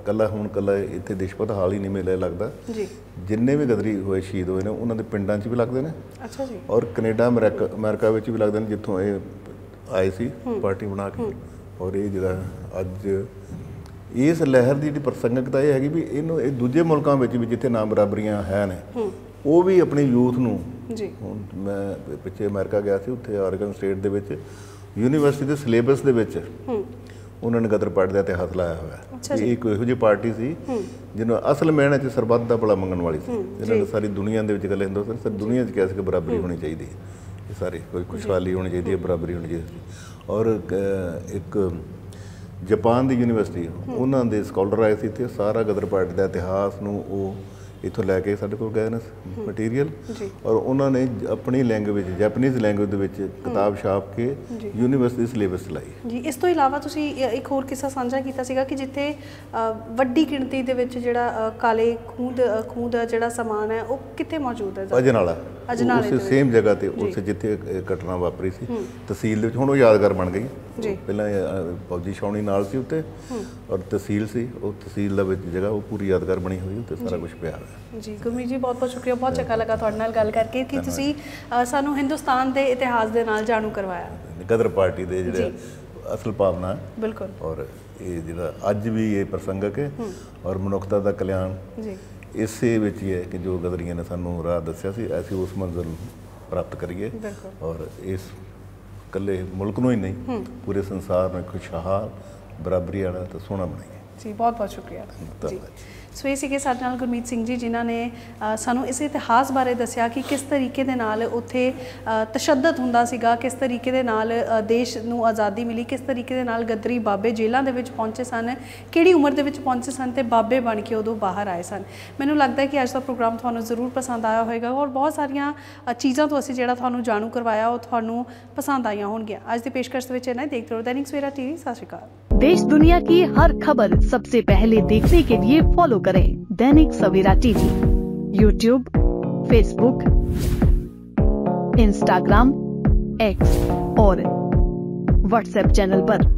ਕੱਲਾ ਹੁਣ ਕੱਲਾ ਇੱਥੇ ਦੇਸ਼ਪਤ ਹਾਲ ਹੀ ਨਹੀਂ ਮੇਲਾ ਲੱਗਦਾ। ਜੀ। ਜਿੰਨੇ ਵੀ ਗਦਰੀ ਹੋਏ ਸ਼ਹੀਦ ਹੋਏ ਨੇ ਉਹਨਾਂ ਦੇ ਪਿੰਡਾਂ 'ਚ ਵੀ ਲੱਗਦੇ ਨੇ। ਅੱਛਾ ਜੀ। ਔਰ ਕੈਨੇਡਾ ਅਮਰੀਕਾ ਅਮਰੀਕਾ ਵਿੱਚ ਵੀ ਲੱਗਦੇ ਨੇ ਜਿੱਥੋਂ ਇਹ ਆਏ ਸੀ ਪਾਰਟੀ ਬਣਾ ਕੇ। ਔਰ ਇਹ ਜਿਹੜਾ ਅੱਜ ਇਸ ਲਹਿਰ ਦੀ ਜਿਹੜੀ ਪ੍ਰਸੰਗਕਤਾ ਇਹ ਹੈਗੀ ਵੀ ਇਹਨੂੰ ਇਹ ਦੂਜੇ ਮੁਲਕਾਂ ਵਿੱਚ ਵੀ ਜਿੱਥੇ ਨਾਮ ਬਰਾਬਰੀਆਂ ਹੈ ਨੇ ਉਹ ਵੀ ਆਪਣੀ ਯੂਥ ਨੂੰ ਜੀ। ਹੁਣ ਮੈਂ ਪਿੱਛੇ ਅਮਰੀਕਾ ਗਿਆ ਸੀ ਉੱਥੇ ਆਰਗਨ ਸਟੇਟ ਦੇ ਵਿੱਚ ਯੂਨੀਵਰਸਿਟੀ ਦੇ ਸਿਲੇਬਸ ਦੇ ਵਿੱਚ ਉਹਨਾਂ ਨੇ ਗਦਰ ਪਾਰਟੀ ਦਾ ਇਤਿਹਾਸ ਲਾਇਆ ਹੋਇਆ। ਇਹ ਇੱਕ ਇਹੋ ਜਿਹੀ ਪਾਰਟੀ ਸੀ ਜਿਹਨੂੰ ਅਸਲ ਮੈਨੇ 'ਚ ਸਰਬੱਤ ਦਾ ਭਲਾ ਮੰਗਣ ਵਾਲੀ ਸੀ। ਇਹਨਾਂ ਨੇ ਸਾਰੀ ਦੁਨੀਆ ਦੇ ਵਿੱਚ ਗੱਲ ਹਿੰਦੁਸਤਾਨ ਸਾਰੀ ਦੁਨੀਆ 'ਚ ਕਿਹਾ ਸੀ ਕਿ ਬਰਾਬਰੀ ਹੋਣੀ ਚਾਹੀਦੀ ਹੈ। ਇਹ ਸਾਰੇ ਕੋਈ ਖੁਸ਼ਹਾਲੀ ਹੋਣੀ ਚਾਹੀਦੀ ਹੈ ਬਰਾਬਰੀ ਹੋਣੀ ਚਾਹੀਦੀ ਹੈ। ਔਰ ਇੱਕ ਜਾਪਾਨ ਦੀ ਯੂਨੀਵਰਸਿਟੀ ਉਹਨਾਂ ਦੇ ਸਕਾਲਰ ਆਏ ਸੀ ਤੇ ਸਾਰਾ ਗਦਰ ਪਾਰਟੀ ਦਾ ਇਤਿਹਾਸ ਨੂੰ ਉਹ ਇੱਥੋਂ ਲੈ ਕੇ ਸਾਡੇ ਕੋਲ ਗਏ ਨੇ ਮਟੀਰੀਅਲ। ਔਰ ਉਹਨਾਂ ਨੇ ਆਪਣੀ ਲੈਂਗੁਏਜ ਜੈਪਨੀਜ਼ ਲੈਂਗੁਏਜ ਦੇ ਵਿੱਚ ਕਿਤਾਬ ਛਾਪ ਕੇ ਯੂਨੀਵਰਸਿਟੀ ਸਿਲੇਬਸ ਲਾਈ ਜੀ ਇਸ ਤੋਂ ਇਲਾਵਾ ਤੁਸੀਂ ਇੱਕ ਹੋਰ ਕਿੱਸਾ ਸਾਂਝਾ ਕੀਤਾ ਸੀਗਾ ਕਿ ਜਿੱਥੇ ਵੱਡੀ ਗਿਣਤੀ ਦੇ ਵਿੱਚ ਜਿਹੜਾ ਕਾਲੇ ਖੂਹ ਦਾ ਖੂਹ ਦਾ ਜਿਹੜਾ ਸਮਾਨ ਹੈ ਉਹ ਕਿੱਥੇ ਮੌਜੂਦ ਹੈ? ਅਜਨਾਲਾ ਅਜਨਾਲੇ ਉਸੇ। ਸੇਮ ਜਗ੍ਹਾ ਤੇ ਉਸੇ ਜਿੱਥੇ ਘਟਨਾ ਵਾਪਰੀ ਸੀ। ਤਹਿਸੀਲ ਦੇ ਵਿੱਚ ਹੁਣ ਉਹ ਯਾਦਗਾਰ ਬਣ ਗਈ। ਪਹਿਲਾਂ ਫੌਜੀ ਛਾਉਣੀ ਨਾਲ ਸੀ ਉੱਤੇ ਔਰ ਤਹਿਸੀਲ ਸੀ। ਉਹ ਤਹਿਸੀਲ ਦਾ ਵਿੱਚ ਜਗ੍ਹਾ ਉਹ ਪੂਰੀ ਯਾਦਗਾਰ ਬਣੀ ਹੋਈ ਉੱਤੇ ਸਾਰਾ ਕੁਝ ਪਿਆ ਹੋਇਆ। ਜੀ ਗੁਰਮੀਤ ਜੀ ਬਹੁਤ ਬਹੁਤ ਸ਼ੁਕਰੀਆ। ਬਹੁਤ ਚੰਗਾ ਲੱਗਾ ਤੁਹਾਡੇ ਨਾਲ ਗੱਲ ਕਰਕੇ ਕਿ ਤੁਸੀਂ ਸਾਨੂੰ ਹਿੰਦੁਸਤਾਨ ਦੇ ਇਤਿਹਾਸ ਦੇ ਨਾਲ ਜਾਣੂ ਕਰਵਾਇਆ। ਗਦਰ ਪਾਰਟੀ ਦੇ ਜਿਹੜੇ ਅਸਲ ਭਾਵਨਾ ਹੈ। ਬਿਲਕੁਲ। ਔਰ ਇਹ ਜਿਹੜਾ ਅੱਜ ਵੀ ਇਹ ਪ੍ਰਸੰਗਕ ਹੈ। ਔਰ ਮਨੁੱਖਤਾ ਦਾ ਕਲਿਆਣ। ਜੀ। ਇਸੇ ਵਿੱਚ ਹੀ ਹੈ ਕਿ ਜੋ ਗਦਰੀਆਂ ਨੇ ਸਾਨੂੰ ਰਾਹ ਦੱਸਿਆ ਸੀ ਅਸੀਂ ਉਸ ਮੰਜ਼ਿਲ ਨੂੰ ਪ੍ਰਾਪਤ ਕਰੀਏ। ਔਰ ਇਸ ਇਕੱਲੇ ਮੁਲਕ ਨੂੰ ਹੀ ਨਹੀਂ ਪੂਰੇ ਸੰਸਾਰ ਨੂੰ ਖੁਸ਼ਹਾਲ ਬਰਾਬਰੀ ਵਾਲਾ ਤੇ ਸੋਹਣਾ ਬਣਾਈਏ। ਜੀ ਬਹੁਤ ਬਹੁਤ ਸ਼ੁਕਰੀਆ ਜੀ। ਸੋ ਇਹ ਸੀਗੇ ਸਾਡੇ ਨਾਲ ਗੁਰਮੀਤ ਸਿੰਘ ਜੀ ਜਿਨ੍ਹਾਂ ਨੇ ਅ, ਸਾਨੂੰ ਇਸ ਇਤਿਹਾਸ ਬਾਰੇ ਦੱਸਿਆ ਕਿ ਕਿਸ ਤਰੀਕੇ ਦੇ ਨਾਲ ਉੱਥੇ ਅ, ਤਸ਼ੱਦਦ ਹੁੰਦਾ ਸੀਗਾ ਕਿਸ ਤਰੀਕੇ ਦੇ ਨਾਲ ਅ, ਦੇਸ਼ ਨੂੰ ਆਜ਼ਾਦੀ ਮਿਲੀ ਕਿਸ ਤਰੀਕੇ ਦੇ ਨਾਲ ਗੱਦਰੀ ਬਾਬੇ ਜੇਲ੍ਹਾਂ ਦੇ ਵਿੱਚ ਪਹੁੰਚੇ ਸਨ ਕਿਹੜੀ ਉਮਰ ਦੇ ਵਿੱਚ ਪਹੁੰਚੇ ਸਨ ਤੇ ਬਾਬੇ ਬਣ ਕੇ ਉਦੋਂ ਬਾਹਰ ਆਏ ਸਨ ਮੈਨੂੰ ਲੱਗਦਾ ਹੈ ਕਿ ਅੱਜ ਦਾ ਪ੍ਰੋਗਰਾਮ ਤੁਹਾਨੂੰ ਜ਼ਰੂਰ ਪਸੰਦ ਆਇਆ ਹੋਵੇਗਾ ਔਰ ਬਹੁਤ ਸਾਰੀਆਂ ਅ, ਚੀਜ਼ਾਂ ਤੋਂ ਅਸੀਂ ਜਿਹੜਾ ਤੁਹਾਨੂੰ ਜਾਣੂ ਕਰਵਾਇਆ ਉਹ ਤੁਹਾਨੂੰ ਪਸੰਦ ਆਈਆਂ ਹੋਣਗੀਆਂ ਅੱਜ ਦੀ ਪੇਸ਼ਕਸ਼ ਦੇ ਵਿੱਚ ਇਹਨਾਂ ਦੇਖਦੇ ਰਹੋ ਦੈਨਿਕ ਸਵੇਰਾ ਟੀਵੀ ਸਤਿ ਸ਼੍ਰੀ ਅਕਾਲ देश दुनिया की हर खबर सबसे पहले देखने के लिए फॉलो करें Dainik Savera TV YouTube Facebook Instagram X और व्हाट्सएप चैनल पर।